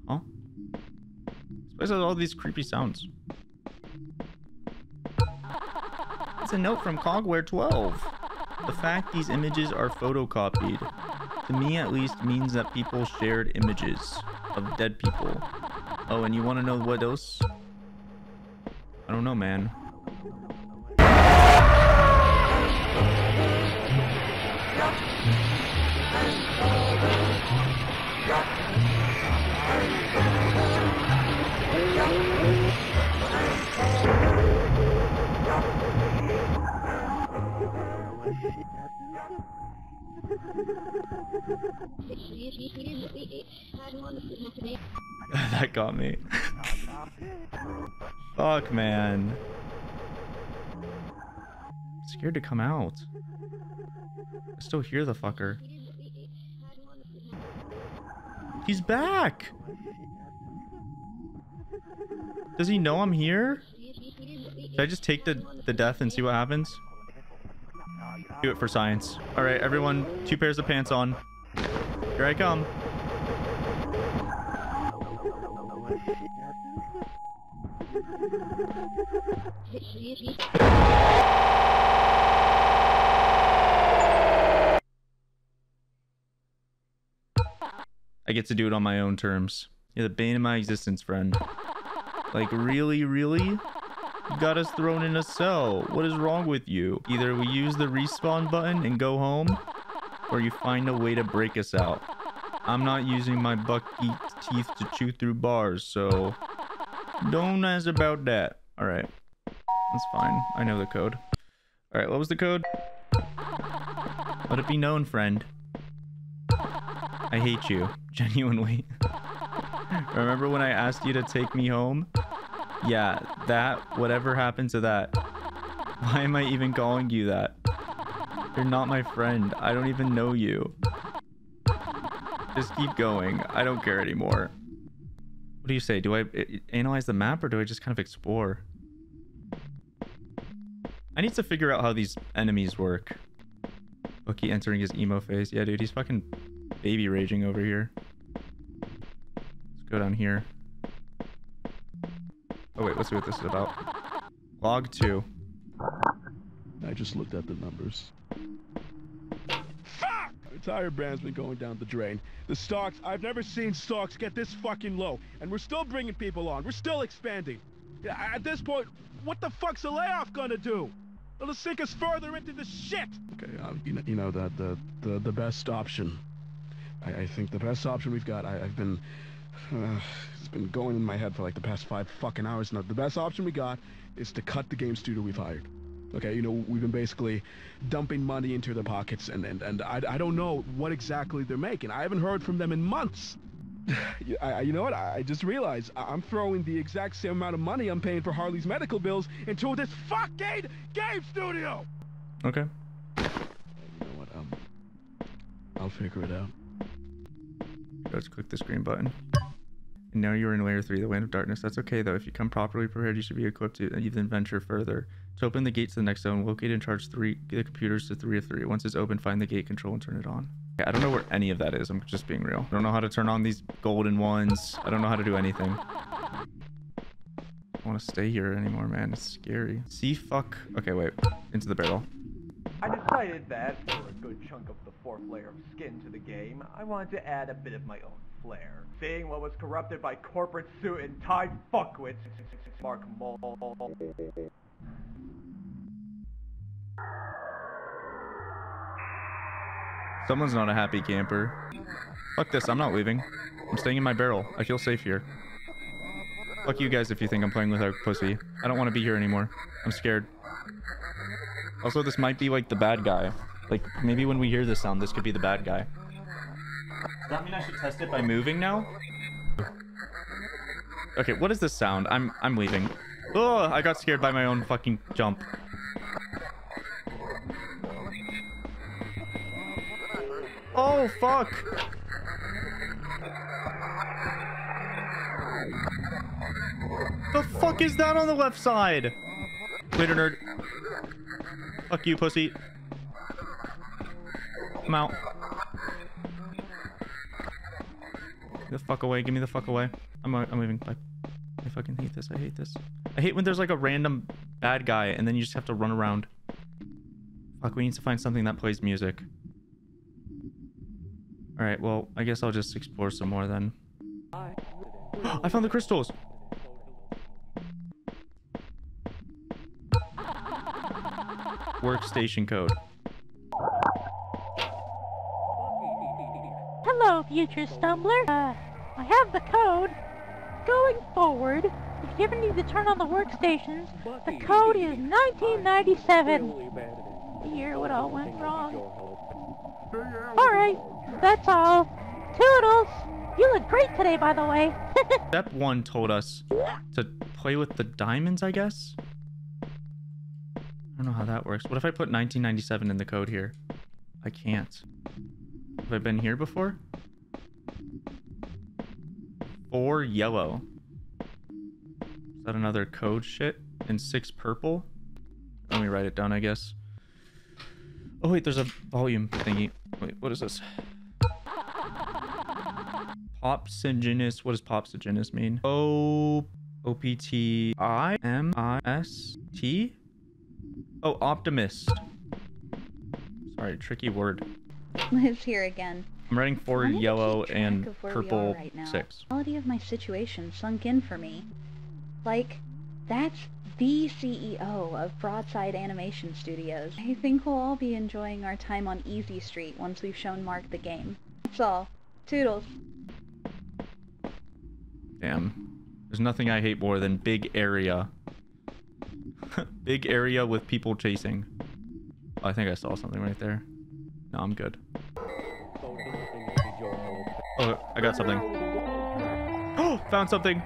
Huh? This place has all these creepy sounds. A note from Cogware 12. The fact these images are photocopied, to me at least, means that people shared images of dead people. Oh, and you want to know what else? I don't know, man. that got me. Fuck, man. I'm scared to come out. I still hear the fucker. He's back! Does he know I'm here? Should I just take the, the death and see what happens? Do it for science. Alright, everyone, two pairs of pants on. Here I come. I get to do it on my own terms. You're the bane of my existence, friend. Like, really, really? Got us thrown in a cell. What is wrong with you? Either we use the respawn button and go home, or you find a way to break us out. I'm not using my bucky teeth to chew through bars, so don't ask about that. All right, that's fine. I know the code. All right, what was the code? Let it be known, friend. I hate you, genuinely. Remember when I asked you to take me home? Yeah, that, whatever happened to that? Why am I even calling you that? You're not my friend. I don't even know you. Just keep going. I don't care anymore. What do you say? Do I uh, analyze the map or do I just kind of explore? I need to figure out how these enemies work. Bucky entering his emo phase. Yeah, dude, he's fucking baby raging over here. Let's go down here. Oh wait, let's see what this is about. Log 2. I just looked at the numbers. Fuck! Our entire brand's been going down the drain. The stocks, I've never seen stocks get this fucking low. And we're still bringing people on. We're still expanding. At this point, what the fuck's a layoff gonna do? It'll sink us further into the shit! Okay, um, you know, you know the, the, the, the best option. I, I think the best option we've got, I, I've been... Uh, it's been going in my head for like the past five fucking hours now. The best option we got is to cut the game studio we've hired. Okay, you know, we've been basically dumping money into their pockets, and, and, and I, I don't know what exactly they're making. I haven't heard from them in months. I, you know what? I, just realized I'm throwing the exact same amount of money I'm paying for Harley's medical bills into this fucking game studio! Okay. You know what? Um, I'll figure it out. Let's click the screen button. Now you're in layer 3, the Land of Darkness. That's okay though. If you come properly prepared, you should be equipped to even venture further. To open the gate to the next zone, locate and charge three the computers to 3 of 3. Once it's open, find the gate control and turn it on. Okay, I don't know where any of that is. I'm just being real. I don't know how to turn on these golden ones. I don't know how to do anything. I don't want to stay here anymore, man. It's scary. See, fuck. Okay, wait. Into the barrel. I decided that, for a good chunk of the fourth layer of skin to the game, I wanted to add a bit of my own flair. Seeing what was corrupted by corporate suit and Tide fuckwits, Mark Mole. Someone's not a happy camper. Fuck this, I'm not leaving. I'm staying in my barrel. I feel safe here. Fuck you guys if you think I'm playing with our pussy. I don't want to be here anymore. I'm scared. Also, this might be like the bad guy. Like, maybe when we hear this sound, this could be the bad guy. Does that mean I should test it by moving now? Okay, what is this sound? I'm I'm leaving. Oh, I got scared by my own fucking jump. Oh, fuck! The fuck is that on the left side? Later, nerd. Fuck you, pussy. I'm out. Get the fuck away. Give me the fuck away. I'm, I'm leaving. Bye. I fucking hate this. I hate this. I hate when there's like a random bad guy and then you just have to run around. Fuck, we need to find something that plays music. Alright, well, I guess I'll just explore some more then. I found the crystals! Workstation code. Future stumbler. Uh, I have the code. Going forward, if you ever need to turn on the workstations, the code is 1997. The year when all went wrong. Alright, that's all. Toodles! You look great today, by the way. Step 1 told us to play with the diamonds, I guess? I don't know how that works. What if I put 1997 in the code here? I can't. Have I been here before? Four yellow. Is that another code shit? And six purple? Let me write it down, I guess. Oh wait, there's a volume thingy. Wait, what is this? Popsigenous. What does popsigenous mean? O O P T I M I S T? Oh, optimist. Sorry, tricky word. Liz here again. I'm writing four Wanted to keep yellow and of where we purple right six. The quality of my situation sunk in for me. Like, that's the CEO of Broadside Animation Studios. I think we'll all be enjoying our time on Easy Street once we've shown Mark the game. That's all. Toodles. Damn. There's nothing I hate more than big area. big area with people chasing. Oh, I think I saw something right there. No, I'm good. Oh, I got something. Oh, found something.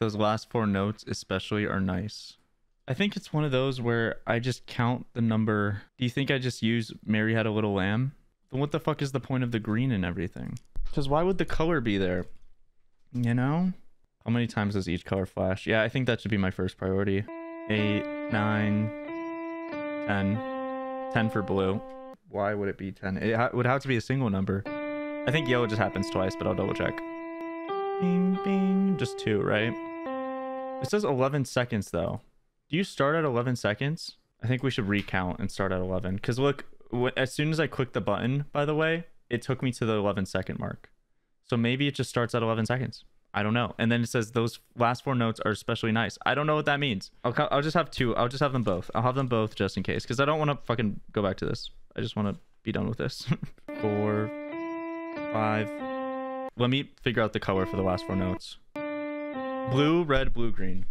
Those last four notes especially are nice. I think it's one of those where I just count the number. Do you think I just use Mary Had a Little Lamb? Then what the fuck is the point of the green and everything? Because why would the color be there? You know? How many times does each color flash? Yeah, I think that should be my first priority. Eight, nine, ten. Ten for blue. Why would it be ten? It ha would have to be a single number. I think yellow just happens twice, but I'll double check. Bing, bing. Just two, right? It says 11 seconds, though. Do you start at 11 seconds? I think we should recount and start at 11. Because look, as soon as I click the button, by the way, it took me to the 11 second mark. So maybe it just starts at 11 seconds. I don't know. And then it says those last four notes are especially nice. I don't know what that means. I'll, I'll just have two. I'll just have them both. I'll have them both just in case. Because I don't want to fucking go back to this. I just want to be done with this. Four, five. Let me figure out the color for the last four notes. Blue, red, blue, green.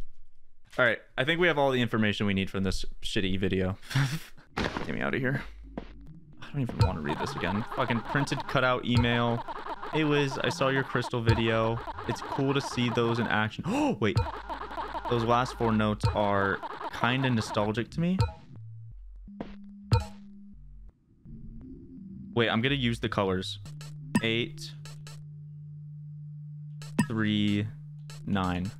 All right, I think we have all the information we need from this shitty video. Get me out of here. I don't even want to read this again. Fucking printed cutout email. Hey Liz, I saw your crystal video. It's cool to see those in action. Oh, wait. Those last four notes are kind of nostalgic to me. Wait, I'm going to use the colors. Eight, three, nine.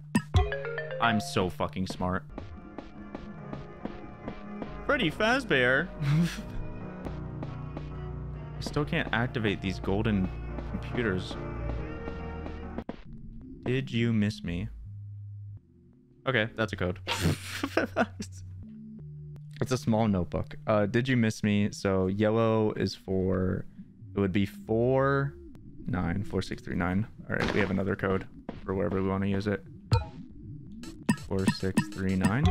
I'm so fucking smart. Freddy Fazbear. I still can't activate these golden computers. Did you miss me? Okay, that's a code. it's a small notebook. Uh, did you miss me? So yellow is for, it would be four, nine, four, six, three, nine. All right, we have another code for wherever we want to use it. Four, six, three, nine.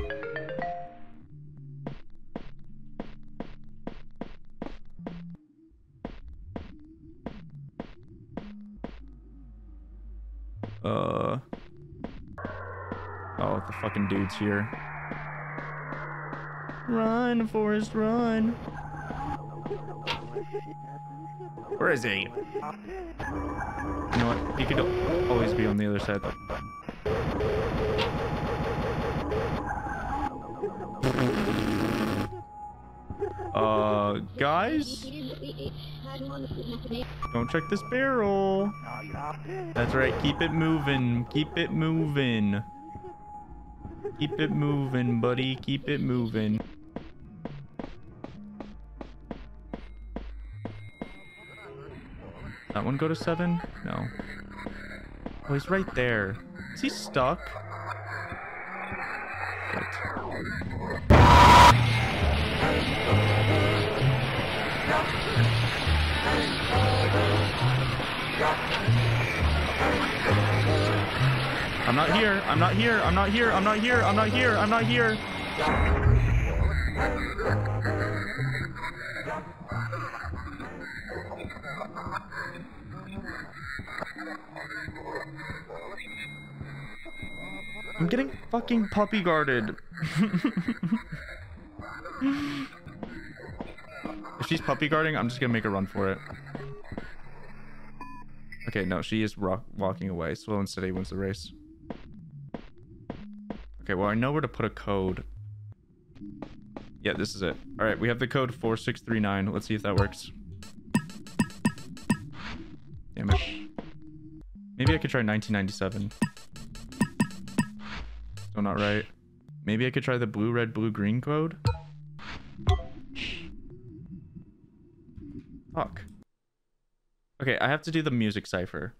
Uh. Oh, the fucking dude's here. Run, Forrest, run. Where is he? You know what? He could always be on the other side. Uh, guys? Don't check this barrel. That's right. Keep it moving. Keep it moving. Keep it moving, buddy. Keep it moving. That one go to seven? No. Oh, he's right there. Is he stuck? Right. I'm not here. I'm not here. I'm not here. I'm not here. I'm not here. I'm not here. I'm getting fucking puppy guarded. if she's puppy guarding, I'm just gonna make a run for it. Okay, no, she is rock walking away. Slow and steady wins the race. Okay, well, I know where to put a code. Yeah, this is it. All right, we have the code 4639. Let's see if that works. Damn it. Maybe I could try 1997. Still not right. Maybe I could try the blue, red, blue, green code? Fuck. Okay, I have to do the music cipher.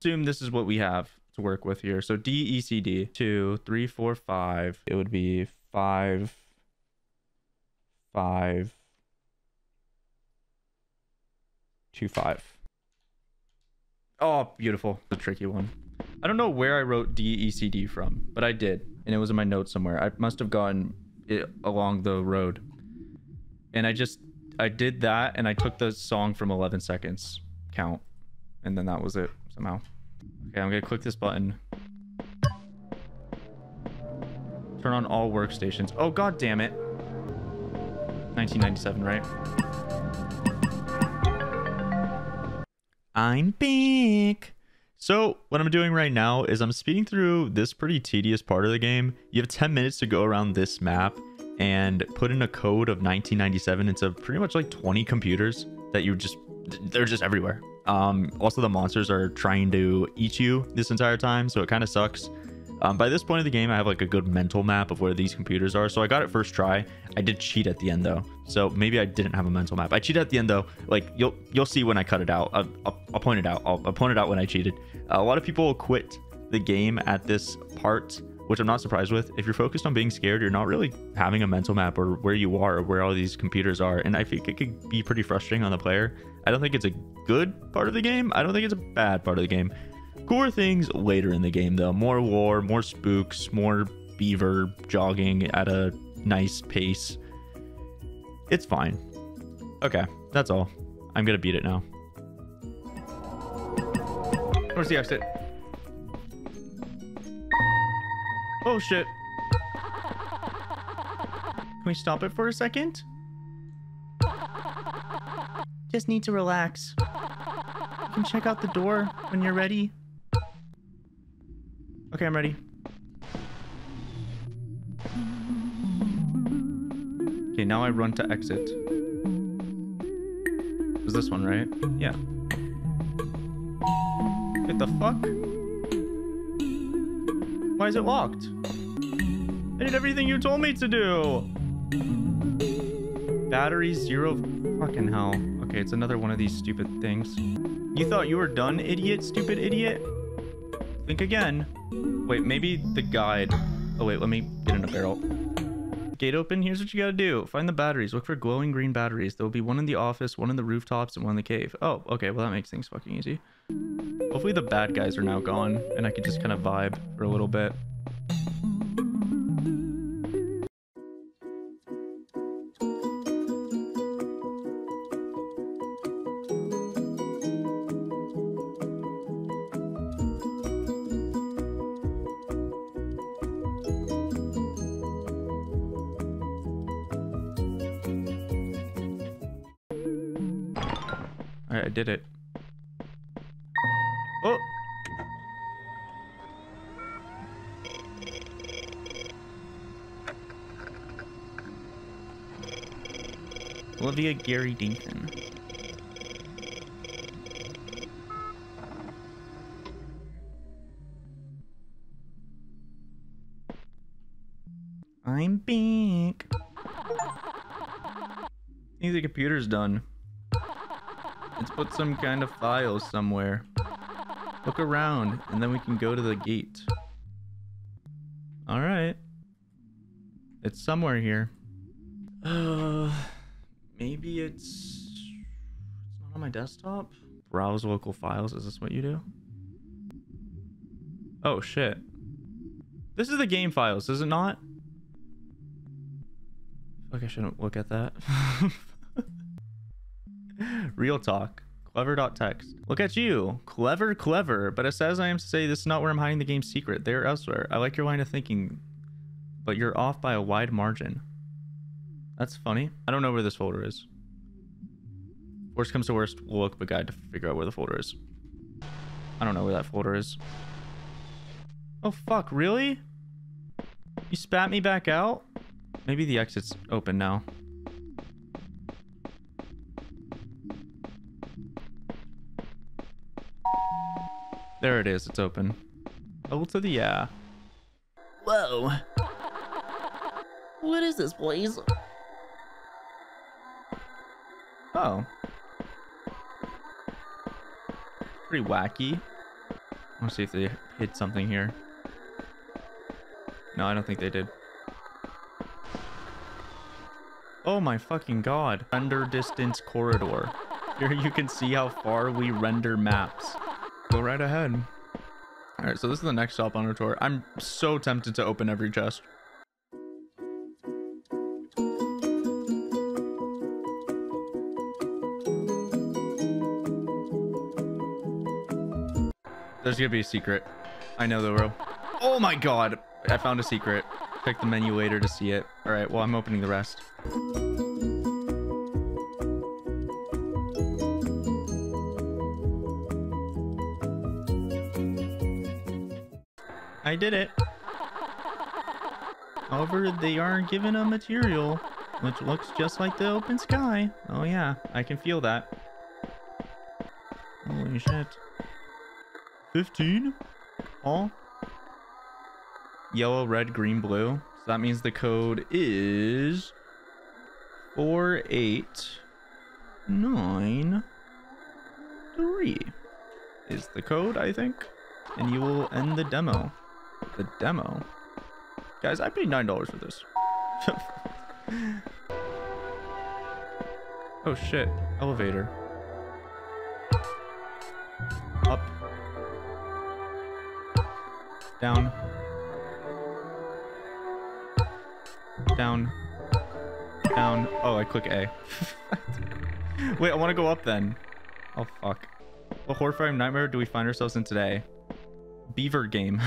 Assume this is what we have to work with here. So D E C D two three four five. It would be five, five, two five. Oh, beautiful. The tricky one. I don't know where I wrote D E C D from, but I did, and it was in my notes somewhere. I must have gotten it along the road, and I just I did that, and I took the song from 11 seconds count, and then that was it somehow. Okay, I'm gonna click this button. Turn on all workstations. Oh god damn it. 1997, right? I'm back. So what I'm doing right now is I'm speeding through this pretty tedious part of the game. You have 10 minutes to go around this map and put in a code of 1997 into pretty much like 20 computers that you just they're just everywhere. Um, also, the monsters are trying to eat you this entire time, so it kind of sucks. Um, by this point of the game, I have like a good mental map of where these computers are, so I got it first try. I did cheat at the end though, so maybe I didn't have a mental map. I cheated at the end though. Like you'll you'll see when I cut it out. I'll, I'll, I'll point it out. I'll, I'll point it out when I cheated. Uh, a lot of people quit the game at this part, which I'm not surprised with. If you're focused on being scared, you're not really having a mental map or where you are or where all these computers are, and I think it could be pretty frustrating on the player. I don't think it's a good part of the game. I don't think it's a bad part of the game. Cooler things later in the game, though. More war, more spooks, more beaver jogging at a nice pace. It's fine. Okay, that's all. I'm gonna beat it now. Where's the exit? Oh shit. Can we stop it for a second? Just need to relax. You can check out the door when you're ready. Okay, I'm ready. Okay, now I run to exit. Is this one, right? Yeah. What the fuck? Why is it locked? I did everything you told me to do! Battery zero fucking hell. Okay, it's another one of these stupid things. You thought you were done, idiot? Stupid idiot? Think again. Wait, maybe the guide. Oh wait, let me get in a barrel. Gate open, here's what you gotta do. Find the batteries. Look for glowing green batteries. There will be one in the office, one in the rooftops, and one in the cave. Oh, okay, well that makes things fucking easy. Hopefully the bad guys are now gone, and I can just kind of vibe for a little bit. Alright, I did it. Gary Dinkin. I'm back. I the computer's done. Let's put some kind of file somewhere. Look around, and then we can go to the gate. Alright. It's somewhere here. Desktop? Browse local files, is this what you do? Oh, shit. This is the game files, is it not? Like I shouldn't look at that. Real talk. Clever.text. Look at you. Clever, clever. But it says I am to say this is not where I'm hiding the game's secret. They're elsewhere. I like your line of thinking, but you're off by a wide margin. That's funny. I don't know where this folder is. Worst comes to worst, we'll look up a guide to figure out where the folder is. I don't know where that folder is. Oh fuck, really? You spat me back out? Maybe the exit's open now. There it is, it's open. Oh to the yeah. Whoa. What is this place? Oh. Pretty wacky. Let's see if they hid something here. No, I don't think they did. Oh my fucking god. Render distance corridor. Here you can see how far we render maps. Go right ahead. Alright, so this is the next stop on our tour. I'm so tempted to open every chest. There's gonna be a secret. I know there will. Oh my god! I found a secret. Check the menu later to see it. Alright, well, I'm opening the rest. I did it. However, they are given a material which looks just like the open sky. Oh yeah, I can feel that. Holy shit. 15? Oh. Yellow, red, green, blue. So that means the code is 489 is the code, I think. And you will end the demo. The demo? Guys, I paid $9 for this. oh shit. Elevator. Down. Down. Down. Oh, I click A. Wait, I want to go up then. Oh, fuck. What horrifying nightmare do we find ourselves in today? Beaver game.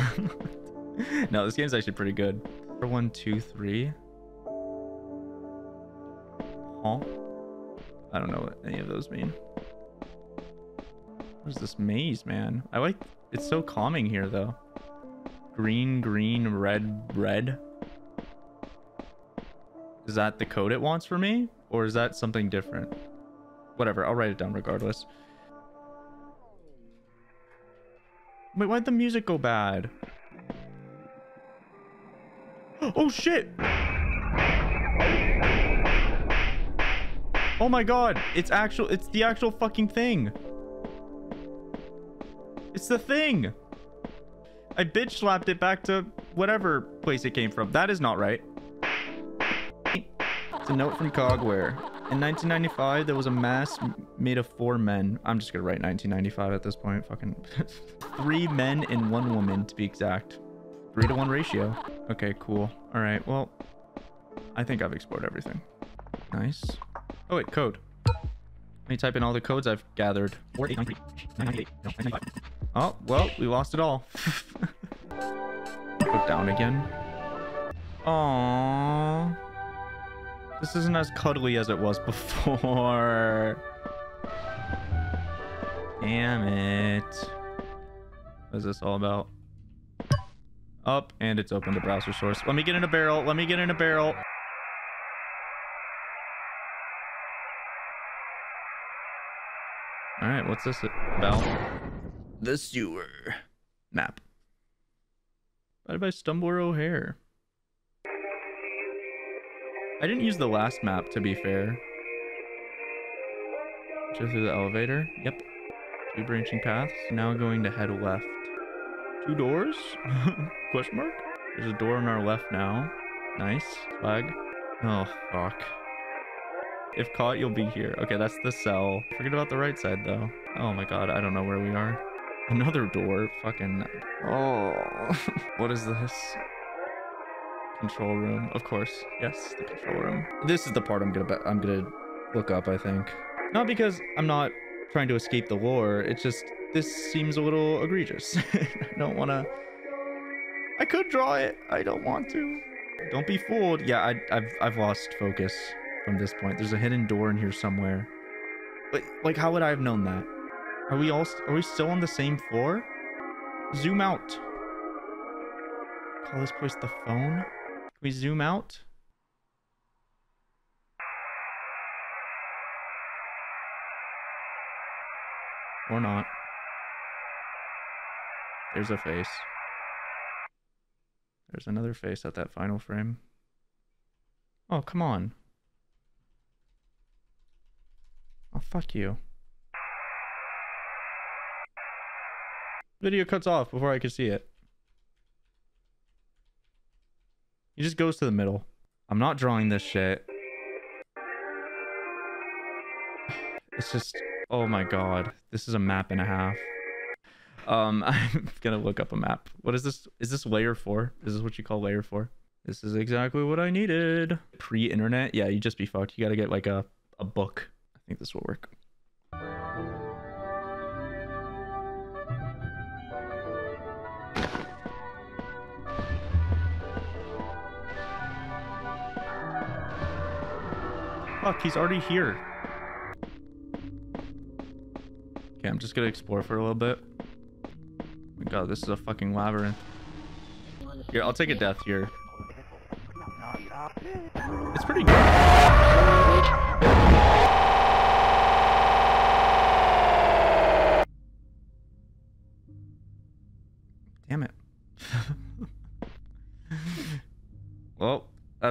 no, this game's actually pretty good. One, two, three. Huh? I don't know what any of those mean. What is this maze, man? I like... It's so calming here, though. Green, green, red, red. Is that the code it wants for me? Or is that something different? Whatever, I'll write it down regardless. Wait, why'd the music go bad? Oh shit! Oh my god, it's actual, it's the actual fucking thing. It's the thing. I bitch slapped it back to whatever place it came from. That is not right. It's a note from Cogware. In 1995, there was a mass made of four men. I'm just gonna write 1995 at this point. Fucking three men and one woman to be exact. Three to one ratio. Okay, cool. All right, well, I think I've explored everything. Nice. Oh wait, code. Let me type in all the codes I've gathered. Oh, well, we lost it all. Put down again. Aww. This isn't as cuddly as it was before. Damn it. What is this all about? Up, and it's open to browser source. Let me get in a barrel. Let me get in a barrel. Alright, what's this about? The sewer. Map. By Stumbler O'Hare. I didn't use the last map, to be fair. Just through the elevator. Yep. Two branching paths. Now going to head left. Two doors? Question mark? There's a door on our left now. Nice. Flag. Oh, fuck. If caught, you'll be here. Okay, that's the cell. Forget about the right side, though. Oh my god, I don't know where we are. Another door. Fucking... Oh. what is this? Control room. Of course. Yes, the control room. This is the part I'm gonna I'm gonna look up, I think. Not because I'm not trying to escape the lore. It's just this seems a little egregious. I don't want to. I could draw it. I don't want to. Don't be fooled. Yeah, I, I've I've lost focus from this point. There's a hidden door in here somewhere. But like, how would I have known that? Are we all? Are we still on the same floor? Zoom out. Call this place the phone. Can we zoom out? Or not. There's a face. There's another face at that final frame. Oh, come on. Oh, fuck you. Video cuts off before I can see it. He just goes to the middle. I'm not drawing this shit. It's just, oh my god. This is a map and a half. Um, I'm gonna look up a map. What is this? Is this layer four? Is this what you call layer four? This is exactly what I needed. Pre-internet? Yeah, you just be fucked. You gotta get like a, a book. I think this will work. Fuck, he's already here. Okay, I'm just gonna explore for a little bit. Oh my god, this is a fucking labyrinth. Here, I'll take a death here. It's pretty good.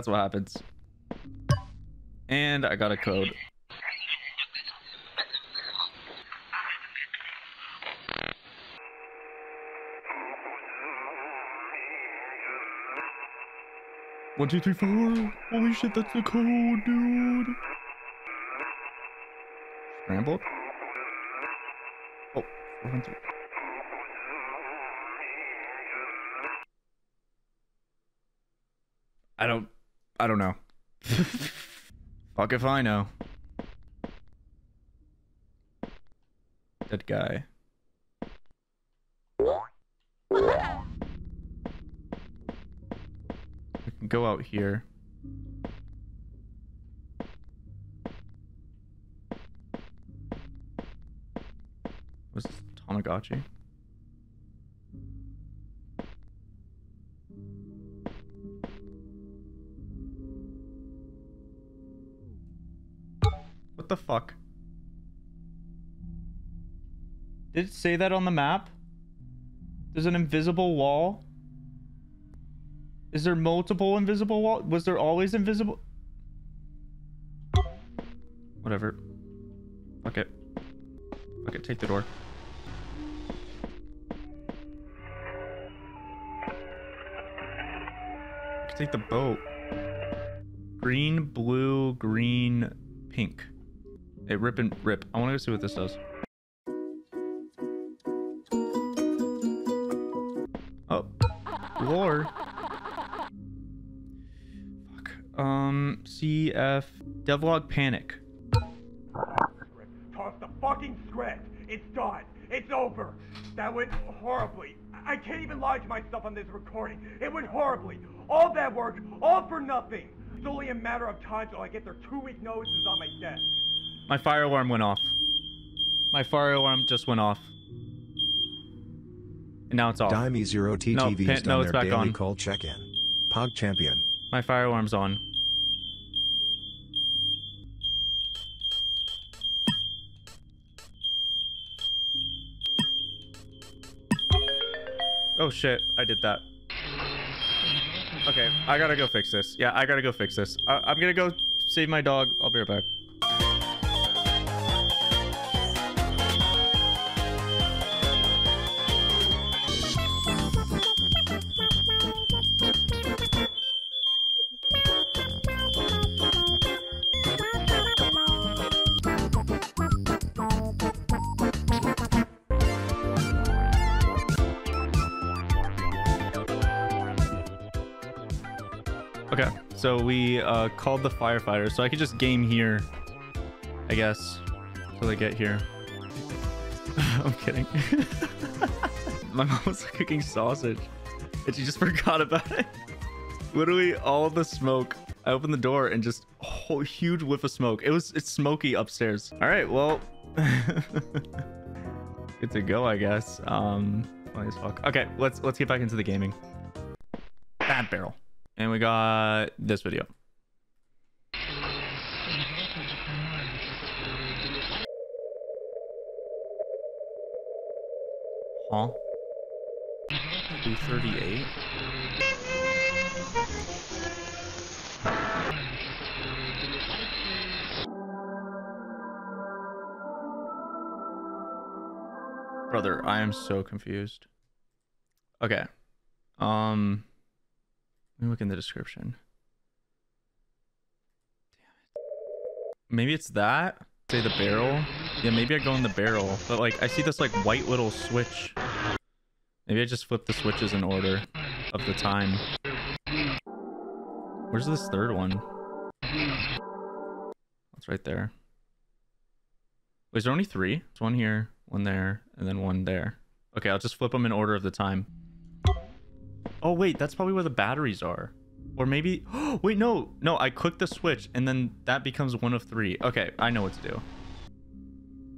That's what happens. And I got a code. One, two, three, four. Holy shit, that's the code, dude. Scrambled? Oh, four, one, three. I don't, I don't know. Fuck if I know. Dead guy. We can go out here. Was Tamagotchi? What the fuck? Did it say that on the map? There's an invisible wall? Is there multiple invisible wall? Was there always invisible? Whatever. Fuck it. Fuck it, take the door. Take the boat. Green, blue, green, pink. Hey, rip and rip. I want to go see what this does. Oh, lore. Fuck. Um, CF Devlog Panic. Toss the fucking script. It's done. It's over. That went horribly. I can't even lie to myself on this recording. It went horribly. All that work, all for nothing. It's only a matter of time till I get their two-week notices on my desk. My fire alarm went off. My fire alarm just went off. And now it's off. Dimey Zero TTV's no, no, it's back daily on. call check-in. Pog champion. My fire alarm's on. Oh shit, I did that. Okay, I gotta go fix this. Yeah, I gotta go fix this. I- I'm gonna go save my dog. I'll be right back. Called the firefighter, so I could just game here, I guess, till I get here. I'm kidding. My mom was cooking sausage, and she just forgot about it. Literally, all the smoke. I opened the door and just whole huge whiff of smoke. It was it's smoky upstairs. All right, well, good to go, I guess. Um, funny as fuck. Okay, let's let's get back into the gaming. Bad barrel. And we got this video. Huh? 238? Brother, I am so confused. Okay. Um let me look in the description. Damn it. Maybe it's that? Say the barrel? Yeah, maybe I go in the barrel. But like I see this like white little switch. Maybe I just flip the switches in order of the time. Where's this third one? That's right there. Wait, is there only three? It's one here, one there, and then one there. Okay, I'll just flip them in order of the time. Oh, wait, that's probably where the batteries are. Or maybe... wait, no. No, I click the switch, and then that becomes one of three. Okay, I know what to do.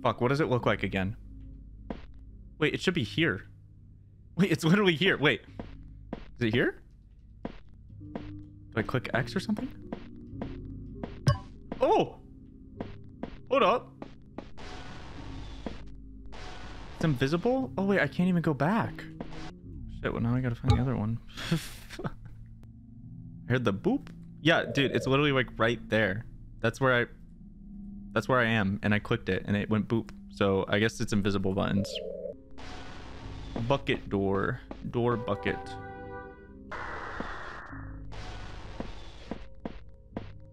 Fuck, what does it look like again? Wait, it should be here. Wait, it's literally here. Wait. Is it here? Do I click X or something? Oh! Hold up. It's invisible? Oh, wait, I can't even go back. Shit, well, now I gotta find the other one. I heard the boop. Yeah, dude, it's literally like right there. That's where I... That's where I am, and I clicked it, and it went boop. So I guess it's invisible buttons. Bucket door. Door bucket.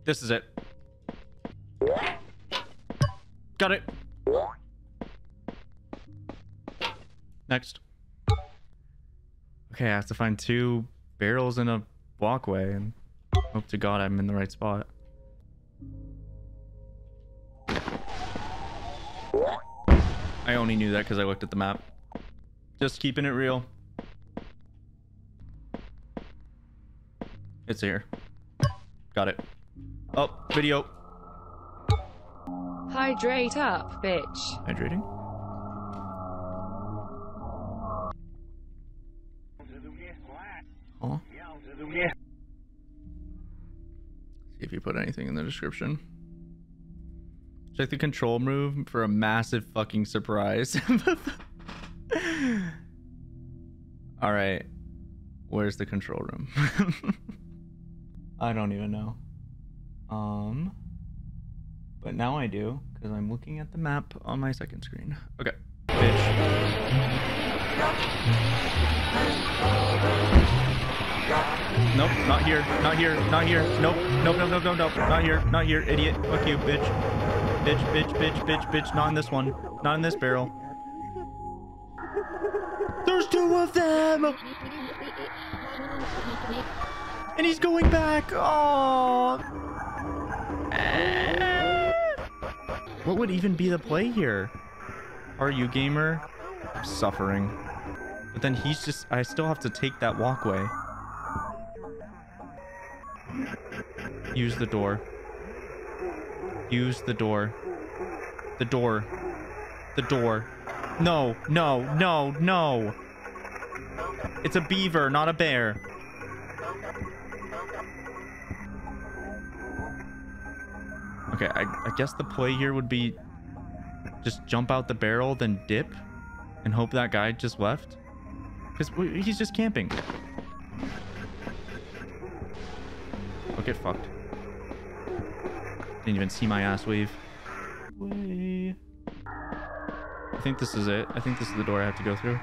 This is it. Got it. Next. Okay, I have to find two barrels in a walkway and hope to God I'm in the right spot. I only knew that because I looked at the map. Just keeping it real. It's here. Got it. Oh, video. Hydrate up, bitch. Hydrating? Huh? See if you put anything in the description. Check the control room for a massive fucking surprise. All right. Where's the control room? I don't even know. Um, but now I do because I'm looking at the map on my second screen. Okay, bitch. Nope, not here, not here, not here. Nope, nope, nope, nope, nope, nope, not here, not here, idiot. Fuck you, bitch. Bitch, bitch, bitch, bitch, bitch. Not in this one. Not in this barrel. There's two of them! And he's going back! Oh. What would even be the play here? Are you gamer? I'm suffering. But then he's just... I still have to take that walkway. Use the door. Use the door. The door. The door. No, no, no, no. It's a beaver, not a bear. Okay, I, I guess the play here would be just jump out the barrel, then dip, and hope that guy just left. Because he's just camping. Oh, get fucked. Didn't even see my ass wave. Way. I think this is it. I think this is the door I have to go through.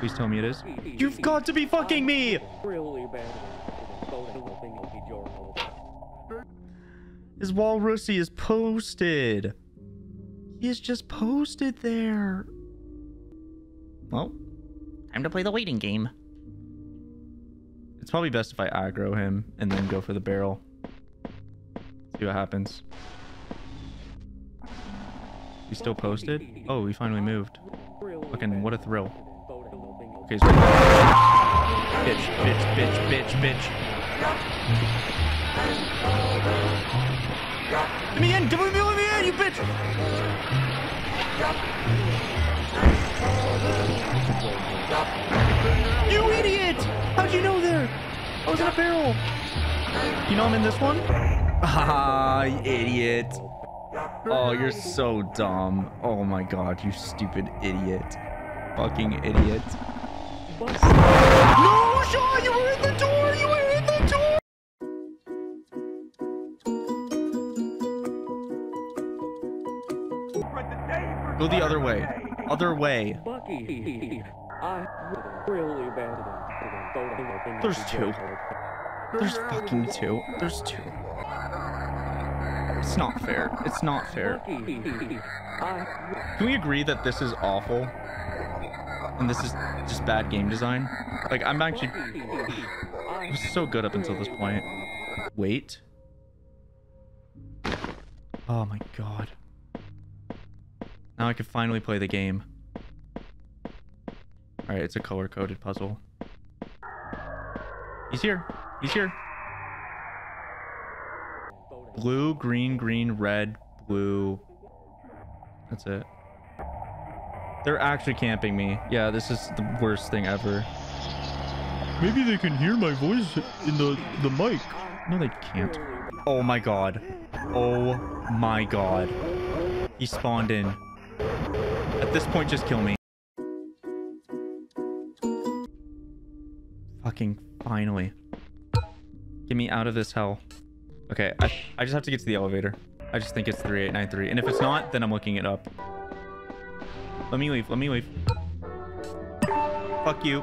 Please tell me it is. You've got to be fucking me! His walrusy is posted. He is just posted there. Well, time to play the waiting game. It's probably best if I aggro him and then go for the barrel. See what happens. He still posted? Oh, we finally moved. Fucking what a thrill. Okay, so bitch, bitch, bitch, bitch, bitch. Let me in! Let me let me in, you bitch! You idiot! How'd you know there? I was in a barrel. You know I'm in this one? Ah, idiot. Oh, you're so dumb. Oh my god, you stupid idiot. Fucking idiot. No, Shaw, you were in the door! You were in the door! Go the other way. Other way. There's two. There's fucking two. There's two. It's not fair. It's not fair. Can we agree that this is awful? And this is just bad game design? Like, I'm actually... It was so good up until this point. Wait. Oh my god. Now I can finally play the game. Alright, it's a color-coded puzzle. He's here. He's here. Blue, green, green, red, blue. That's it. They're actually camping me. Yeah, this is the worst thing ever. Maybe they can hear my voice in the, the mic. No, they can't. Oh my god. Oh my god. He spawned in. At this point, just kill me. Fucking finally. Get me out of this hell. Okay, I, I just have to get to the elevator. I just think it's 3893. And if it's not, then I'm looking it up. Let me leave. Let me leave. Fuck you.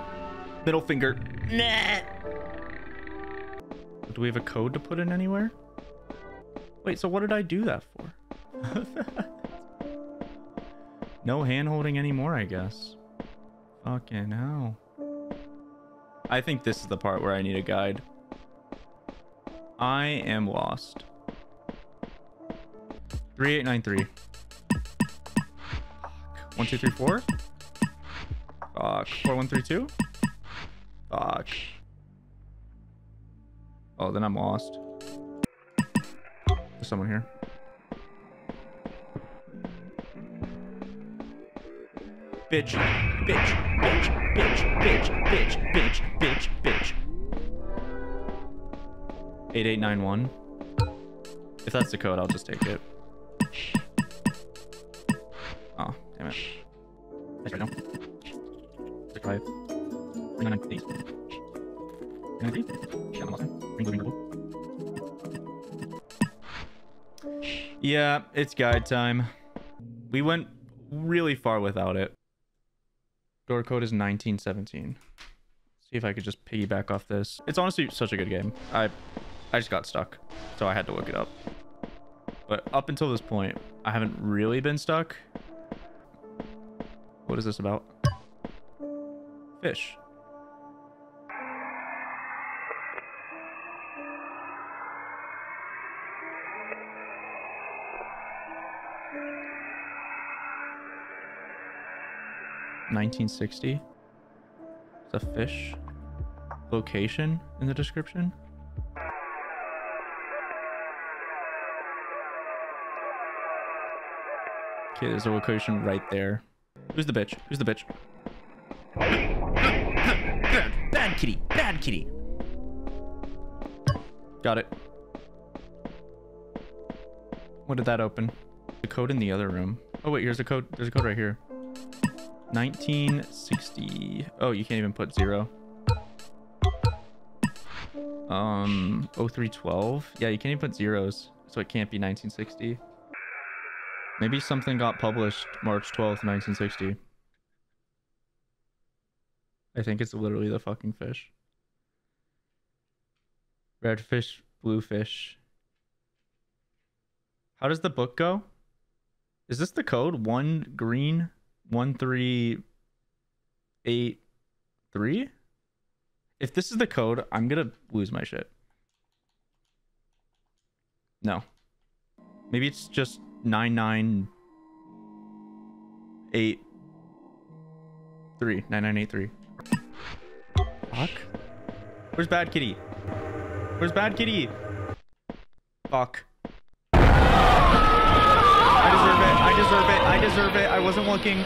Middle finger. Nah. Do we have a code to put in anywhere? Wait, so what did I do that for? no hand holding anymore, I guess. Fucking hell. I think this is the part where I need a guide. I am lost. 3893. One, two, three, four. Fuck. Four, one, three, two. Fuck. Oh, then I'm lost. There's someone here. Bitch. Bitch. Bitch. Bitch. Bitch. Bitch. Bitch. Bitch. Bitch. 8891. If that's the code, I'll just take it. Oh, damn it. That's right now. Five. Blue. Yeah, it's guide time. We went really far without it. Door code is 1917. See if I could just piggyback off this. It's honestly such a good game. I I just got stuck, so I had to look it up. But up until this point, I haven't really been stuck. What is this about? Fish. Nineteen sixty. A fish. Location in the description. Okay, there's a location right there. Who's the bitch? Who's the bitch? Bad kitty. Bad kitty. Got it. What did that open? The code in the other room. Oh wait, here's a code. There's a code right here. 1960. Oh, you can't even put zero. Um, 0312. Yeah, you can't even put zeros, so it can't be 1960. Maybe something got published March 12th, 1960. I think it's literally the fucking fish. Red fish, blue fish. How does the book go? Is this the code? One green, one three, eight, three? If this is the code, I'm gonna lose my shit. No. Maybe it's just 998 9983. Fuck. Where's Bad Kitty? Where's Bad Kitty? Fuck. I deserve it. I deserve it. I deserve it. I wasn't looking.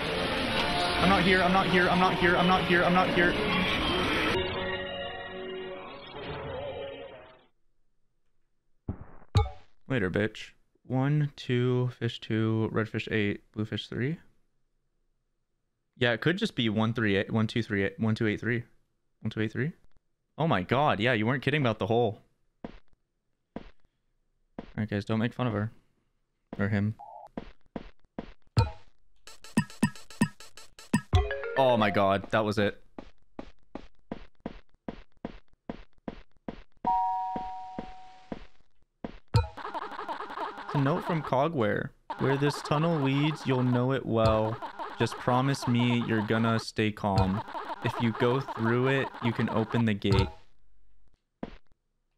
I'm not here. I'm not here. I'm not here. I'm not here. I'm not here. Later, bitch. One, two, fish two, redfish eight, bluefish three. Yeah, it could just be one three eight one two three eight one two eight three. One two eight three. Oh my god, yeah, you weren't kidding about the hole. Alright guys, don't make fun of her. Or him. Oh my god, that was it. Note from Cogware. Where this tunnel leads, you'll know it well. Just promise me you're gonna stay calm. If you go through it, you can open the gate.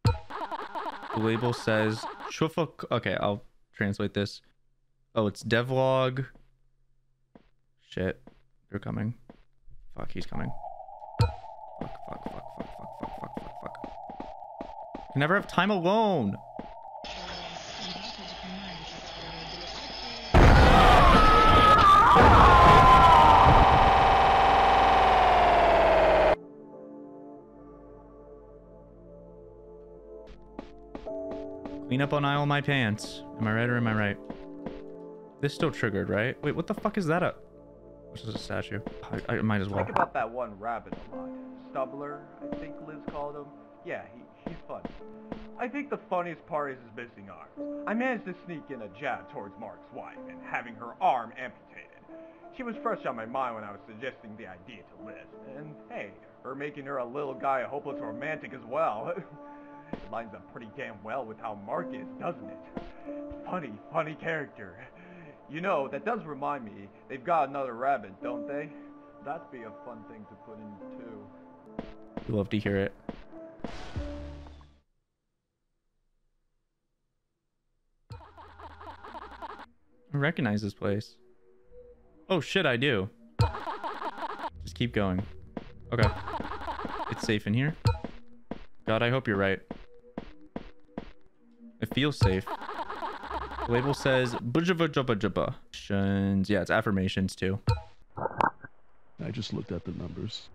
The label says Chufa. Okay, I'll translate this. Oh, it's devlog. Shit, they're coming. Fuck, he's coming. Fuck, fuck, fuck, fuck, fuck, fuck, fuck, fuck, fuck. Can never have time alone. Clean up on aisle my pants. Am I right or am I right? This still triggered, right? Wait, what the fuck is that up? This is a statue. I, I might as well. Think about that one rabbit lot. Stumbler, I think Liz called him. Yeah, he, he's funny. I think the funniest part is his missing arms. I managed to sneak in a jab towards Mark's wife and having her arm amputated. She was fresh on my mind when I was suggesting the idea to Liz. And hey, her making her a little guy a hopeless romantic as well. it lines up pretty damn well with how Mark is, doesn't it? Funny, funny character. You know, that does remind me, they've got another rabbit, don't they? That'd be a fun thing to put in too. Love to hear it. I recognize this place. Oh shit, I do. Just keep going. Okay. It's safe in here. God, I hope you're right. It feels safe. The label says bujaba jubba Yeah, it's affirmations too. I just looked at the numbers.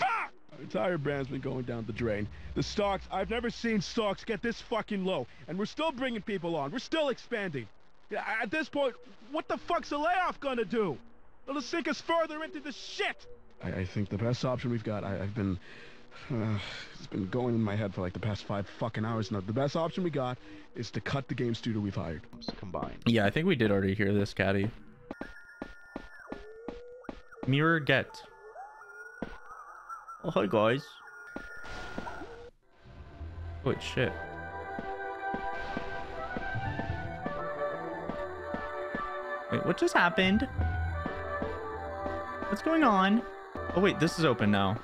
Our entire brand's been going down the drain. The stocks, I've never seen stocks get this fucking low. And we're still bringing people on. We're still expanding. At this point, what the fuck's a layoff gonna do? It'll sink us further into the shit! I, I think the best option we've got, I, I've been... Uh, it's been going in my head for like the past five fucking hours now. The best option we got is to cut the game studio we've hired. Combined. Yeah, I think we did already hear this, Caddy. Mirror get. Oh, hi, guys. Wait, shit. Wait, what just happened? What's going on? Oh, wait, this is open now.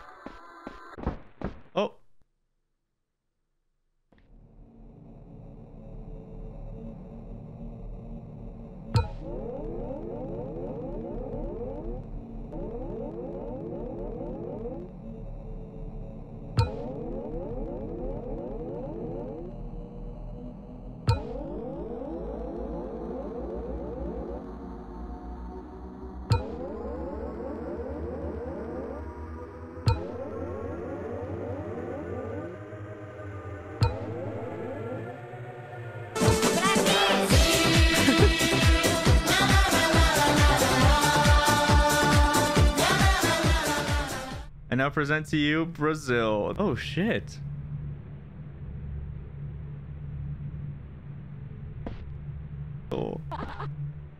Now present to you Brazil. Oh shit. Oh.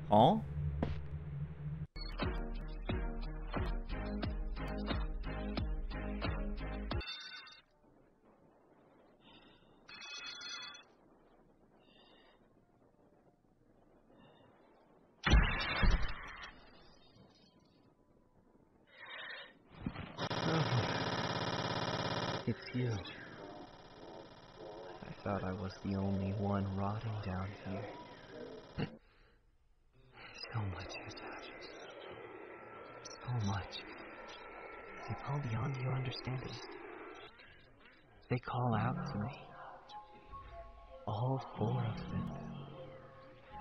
Huh? You. I thought I was the only one rotting down here. So much has happened. So much. It's all beyond your understanding. They call out to me. All four of them.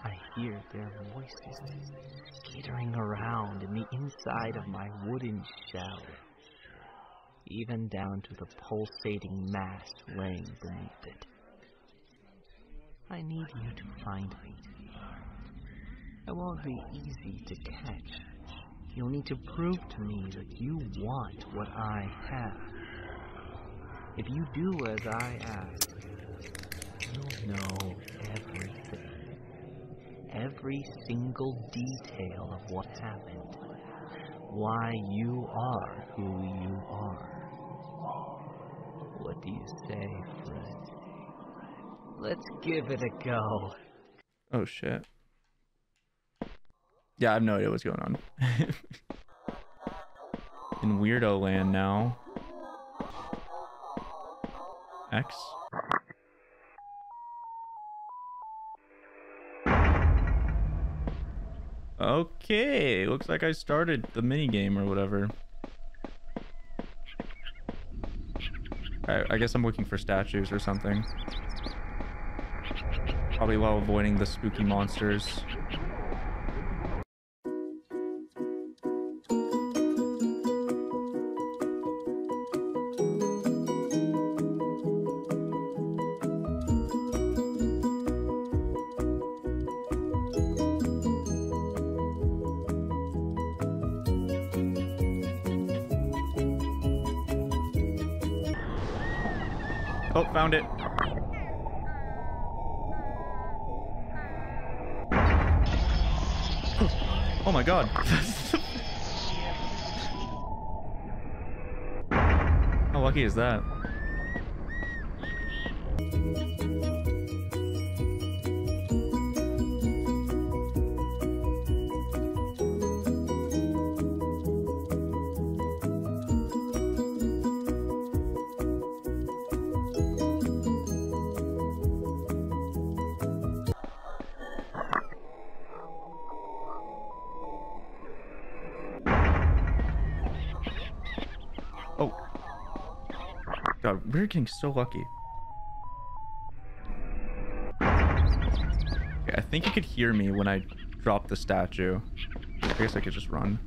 I hear their voices skittering around in the inside of my wooden shell, even down to the pulsating mass laying beneath it. I need you to find me. It won't be easy to catch. You'll need to prove to me that you want what I have. If you do as I ask, you'll know everything. Every single detail of what happened. Why you are who you are. What do you say, friend? Let's give it a go. Oh shit. Yeah, I have no idea what's going on. In weirdo land now. X. Okay, looks like I started the mini game or whatever. I, I guess I'm looking for statues or something. Probably while avoiding the spooky monsters. Is that? Getting so lucky. Okay, I think you could hear me when I drop the statue. I guess I could just run.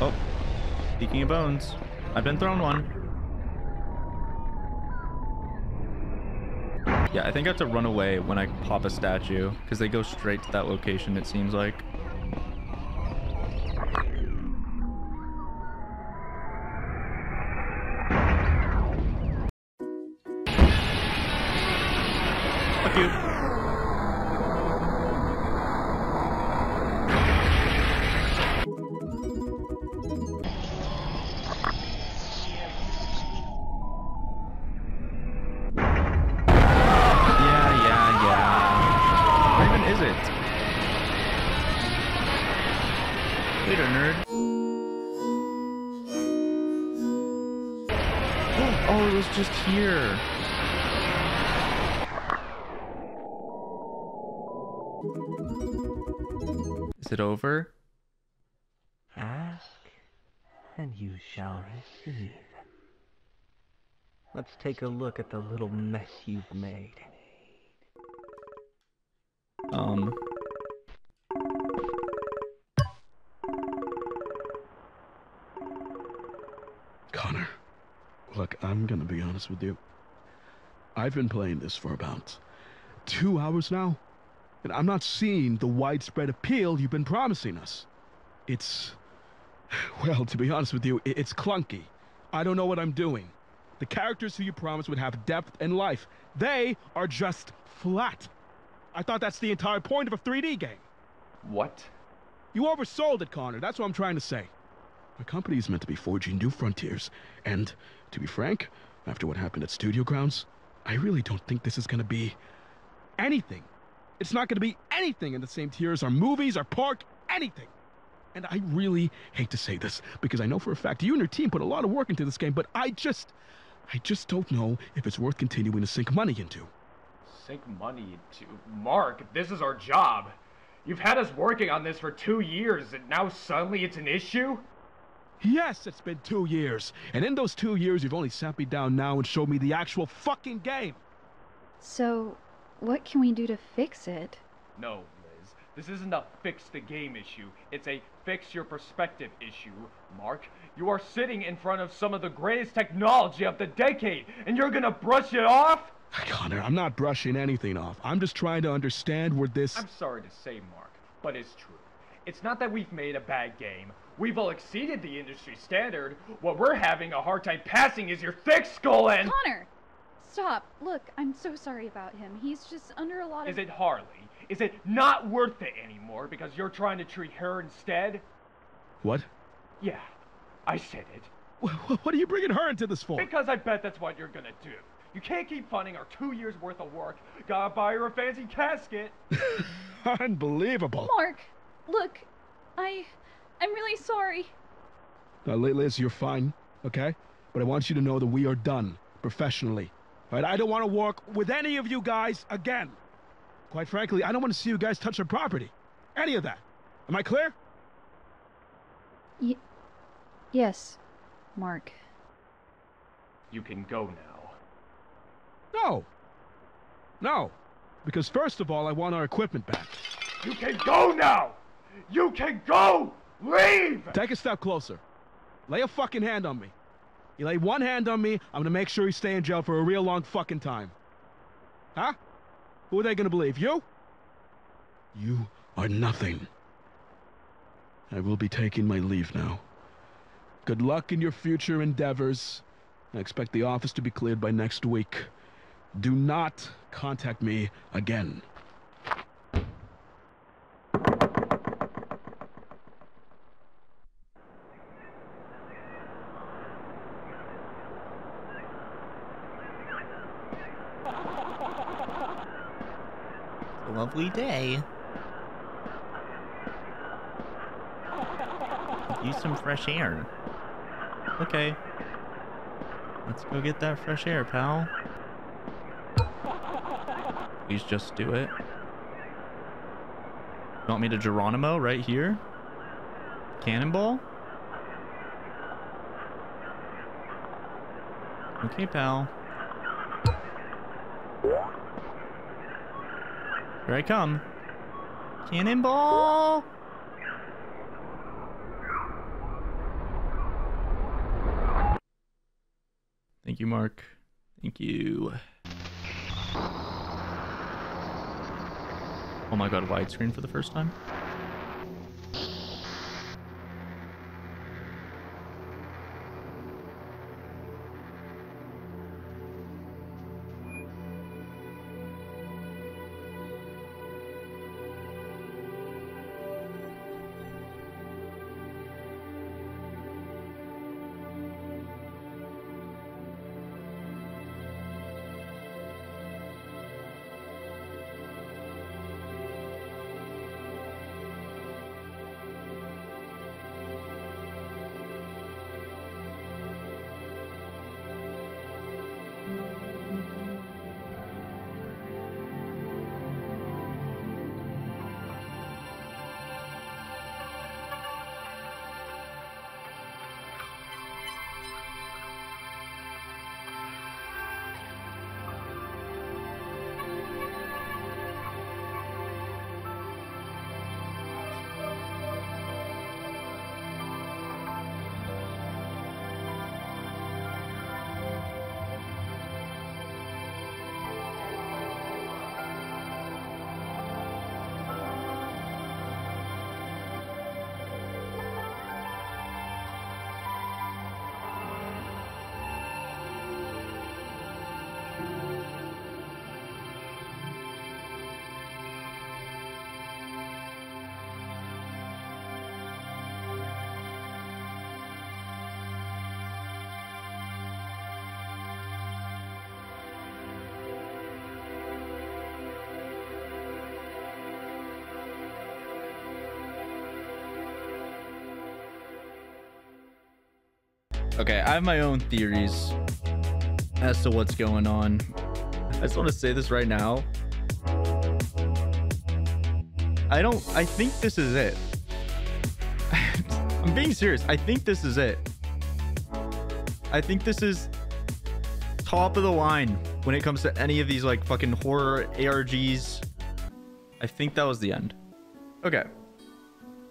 Oh. Speaking of bones, I've been thrown one. Yeah, I think I have to run away when I pop a statue, because they go straight to that location, it seems like. Take a look at the little mess you've made. Um. Connor, look, I'm gonna be honest with you. I've been playing this for about two hours now, and I'm not seeing the widespread appeal you've been promising us. It's. Well, to be honest with you, it's clunky. I don't know what I'm doing. The characters who you promised would have depth and life, they are just flat. I thought that's the entire point of a 3D game. What? You oversold it, Connor. That's what I'm trying to say. My company is meant to be forging new frontiers, and to be frank, after what happened at Studio Grounds, I really don't think this is going to be anything. It's not going to be anything in the same tier as our movies, our park, anything. And I really hate to say this because I know for a fact you and your team put a lot of work into this game, but I just. I just don't know if it's worth continuing to sink money into. Sink money into. Mark, this is our job. You've had us working on this for two years, and now suddenly it's an issue? Yes, it's been two years. And in those two years, you've only sat me down now and showed me the actual fucking game. So, what can we do to fix it? No, Liz. This isn't a fix the game issue. It's a fix your perspective issue. Mark, you are sitting in front of some of the greatest technology of the decade, and you're gonna brush it off? Connor, I'm not brushing anything off. I'm just trying to understand where this. I'm sorry to say, Mark, but it's true. It's not that we've made a bad game. We've all exceeded the industry standard. What we're having a hard time passing is your thick skull and. Connor! Stop. Look, I'm so sorry about him. He's just under a lot of. Is it Harley? Is it not worth it anymore because you're trying to treat her instead? What? Yeah, I said it. Wh- What are you bringing her into this for? Because I bet that's what you're gonna do. You can't keep funding our two years worth of work. Gotta buy her a fancy casket. Unbelievable. Mark! Look, I. I'm really sorry. Now, Liz, you're fine, okay? But I want you to know that we are done professionally. All right? I don't want to work with any of you guys again. Quite frankly, I don't want to see you guys touch our property. Any of that. Am I clear? Y- yes, Mark. You can go now. No. No. Because first of all, I want our equipment back. You can go now! You can go! Leave! Take a step closer. Lay a fucking hand on me. You lay one hand on me, I'm gonna make sure you stay in jail for a real long fucking time. Huh? Who are they gonna believe? You? You are nothing. I will be taking my leave now. Good luck in your future endeavors. I expect the office to be cleared by next week. Do not contact me again. Lovely day. Use some fresh air. Okay. Let's go get that fresh air, pal. Please just do it. You want me to Geronimo right here? Cannonball? Okay, pal. Here I come. Cannonball! Thank you, Mark. Thank you. Oh my god, widescreen for the first time? Okay, I have my own theories as to what's going on. I just want to say this right now. I don't. I think this is it. I'm being serious. I think this is it. I think this is top of the line when it comes to any of these like fucking horror ARGs. I think that was the end. Okay.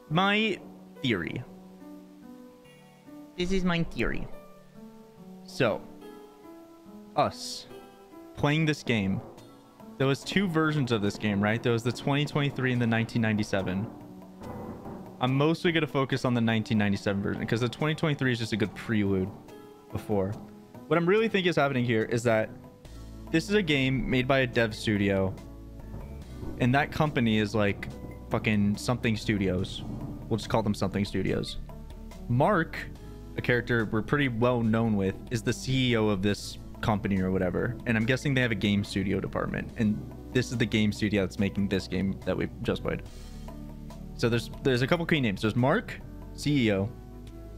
My theory. This is my theory. So, us playing this game. There was two versions of this game, right? There was the 2023 and the 1997. I'm mostly going to focus on the 1997 version because the 2023 is just a good prelude before. What I'm really thinking is happening here is that this is a game made by a dev studio and that company is like fucking something studios. We'll just call them something studios. Mark, a character we're pretty well known with, is the CEO of this company or whatever. And I'm guessing they have a game studio department. And this is the game studio that's making this game that we just played. So there's there's a couple key names. There's Mark, CEO.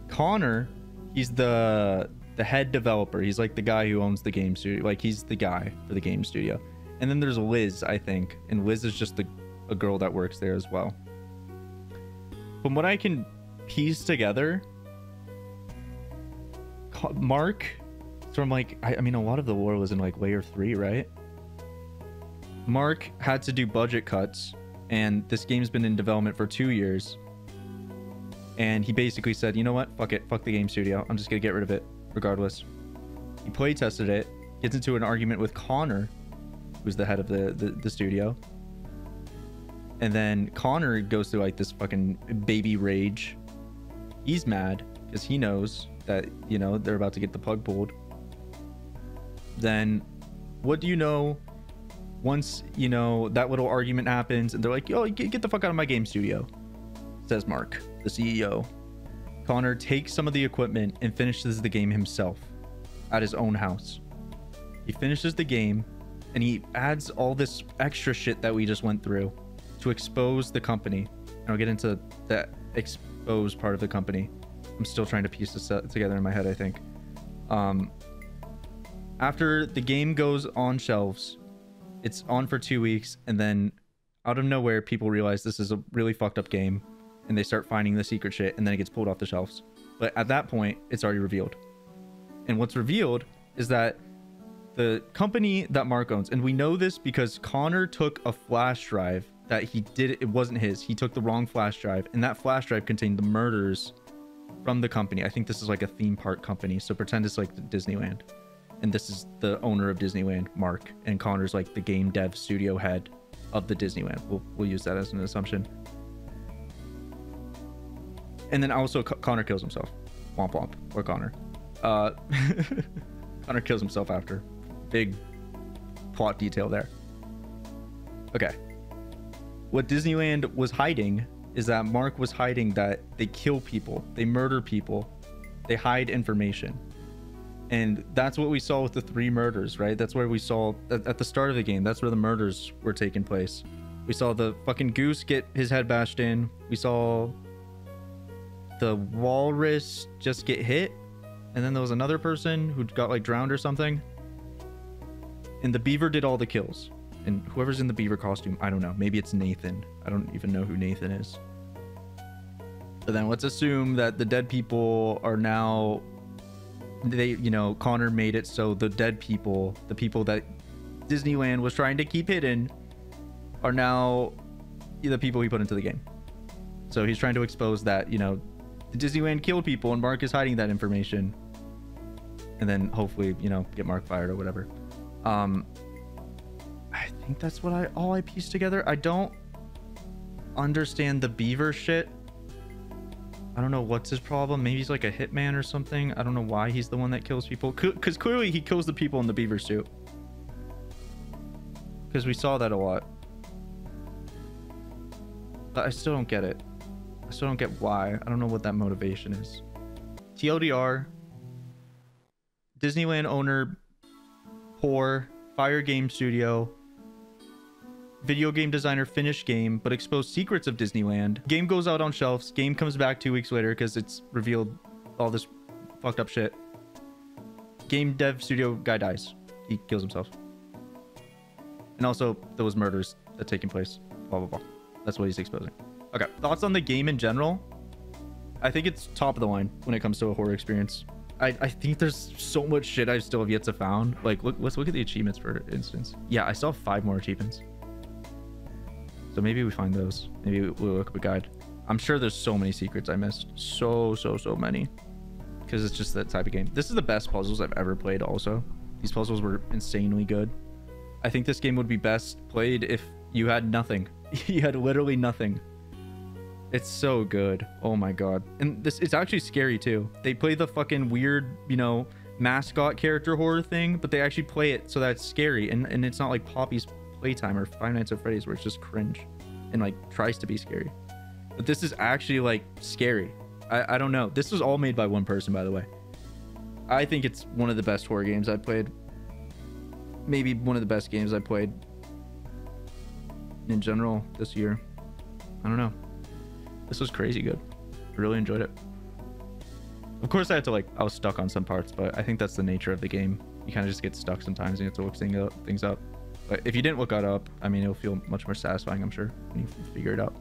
Connor, he's the the head developer. He's like the guy who owns the game studio. Like he's the guy for the game studio. And then there's Liz, I think. And Liz is just the, a girl that works there as well. From what I can piece together, Mark from like I, I mean a lot of the war was in like layer three, right? Mark had to do budget cuts, and this game's been in development for two years. And he basically said, you know what? Fuck it. Fuck the game studio. I'm just gonna get rid of it, regardless. He play tested it, gets into an argument with Connor, who's the head of the, the, the studio. And then Connor goes through like this fucking baby rage. He's mad because he knows that, you know, they're about to get the plug pulled. Then what do you know once, you know, that little argument happens and they're like, yo, get, get the fuck out of my game studio, says Mark, the CEO. Connor takes some of the equipment and finishes the game himself at his own house. He finishes the game and he adds all this extra shit that we just went through to expose the company. And I'll get into that expose part of the company. I'm still trying to piece this together in my head, I think. Um, after the game goes on shelves, it's on for two weeks, and then out of nowhere, people realize this is a really fucked up game, and they start finding the secret shit, and then it gets pulled off the shelves. But at that point, it's already revealed. And what's revealed is that the company that Mark owns, and we know this because Connor took a flash drive that he did, it wasn't his. He took the wrong flash drive, and that flash drive contained the murders from the company. I think this is like a theme park company, so pretend it's like Disneyland. And this is the owner of Disneyland, Mark, and Connor's like the game dev studio head of the Disneyland. We'll, we'll use that as an assumption. And then also Connor kills himself. Womp womp. Or Connor. Uh, Connor kills himself after. Big plot detail there. Okay. What Disneyland was hiding is that Mark was hiding that they kill people, they murder people, they hide information. And that's what we saw with the three murders, right? That's where we saw at the start of the game. That's where the murders were taking place. We saw the fucking goose get his head bashed in. We saw the walrus just get hit. And then there was another person who got like drowned or something. And the beaver did all the kills. And whoever's in the beaver costume, I don't know. Maybe it's Nathan. I don't even know who Nathan is. But then let's assume that the dead people are now they you know connor made it so the dead people the people that disneyland was trying to keep hidden are now the people he put into the game so he's trying to expose that you know disneyland killed people and mark is hiding that information and then hopefully you know get mark fired or whatever um think that's what i all i pieced together i don't understand the beaver shit I don't know what's his problem. Maybe he's like a hitman or something. I don't know why he's the one that kills people. Because clearly he kills the people in the beaver suit. Because we saw that a lot. But I still don't get it. I still don't get why. I don't know what that motivation is. TLDR. Disneyland owner. Poor. Fire Game Studio video game designer finished game but exposed secrets of disneyland game goes out on shelves game comes back two weeks later because it's revealed all this fucked up shit. Game dev studio guy dies. He kills himself. And also, there was murders that taking place. Blah, blah, blah. That's what he's exposing. Okay, thoughts on the game in general? I think it's top of the line when it comes to a horror experience. I, I think there's so much shit I still have yet to found. Like, look, let's look at the achievements for instance. Yeah, I still have five more achievements. So maybe we find those. Maybe we'll look up a guide. I'm sure there's so many secrets I missed. So, so, so many. Because it's just that type of game. This is the best puzzles I've ever played also. These puzzles were insanely good. I think this game would be best played if you had nothing. you had literally nothing. It's so good. Oh my god. And this it's actually scary too. They play the fucking weird, you know, mascot character horror thing, but they actually play it so that it's scary and, and it's not like Poppy's Playtime or Five Nights at Freddy's where it's just cringe and like tries to be scary. But this is actually like scary. I, I don't know. This was all made by one person, by the way. I think it's one of the best horror games I've played. Maybe one of the best games I played in general this year. I don't know. This was crazy good. I really enjoyed it. Of course, I had to like, I was stuck on some parts, but I think that's the nature of the game. You kind of just get stuck sometimes and you have to look things up. If you didn't look that up, I mean, it'll feel much more satisfying, I'm sure, when you figure it out.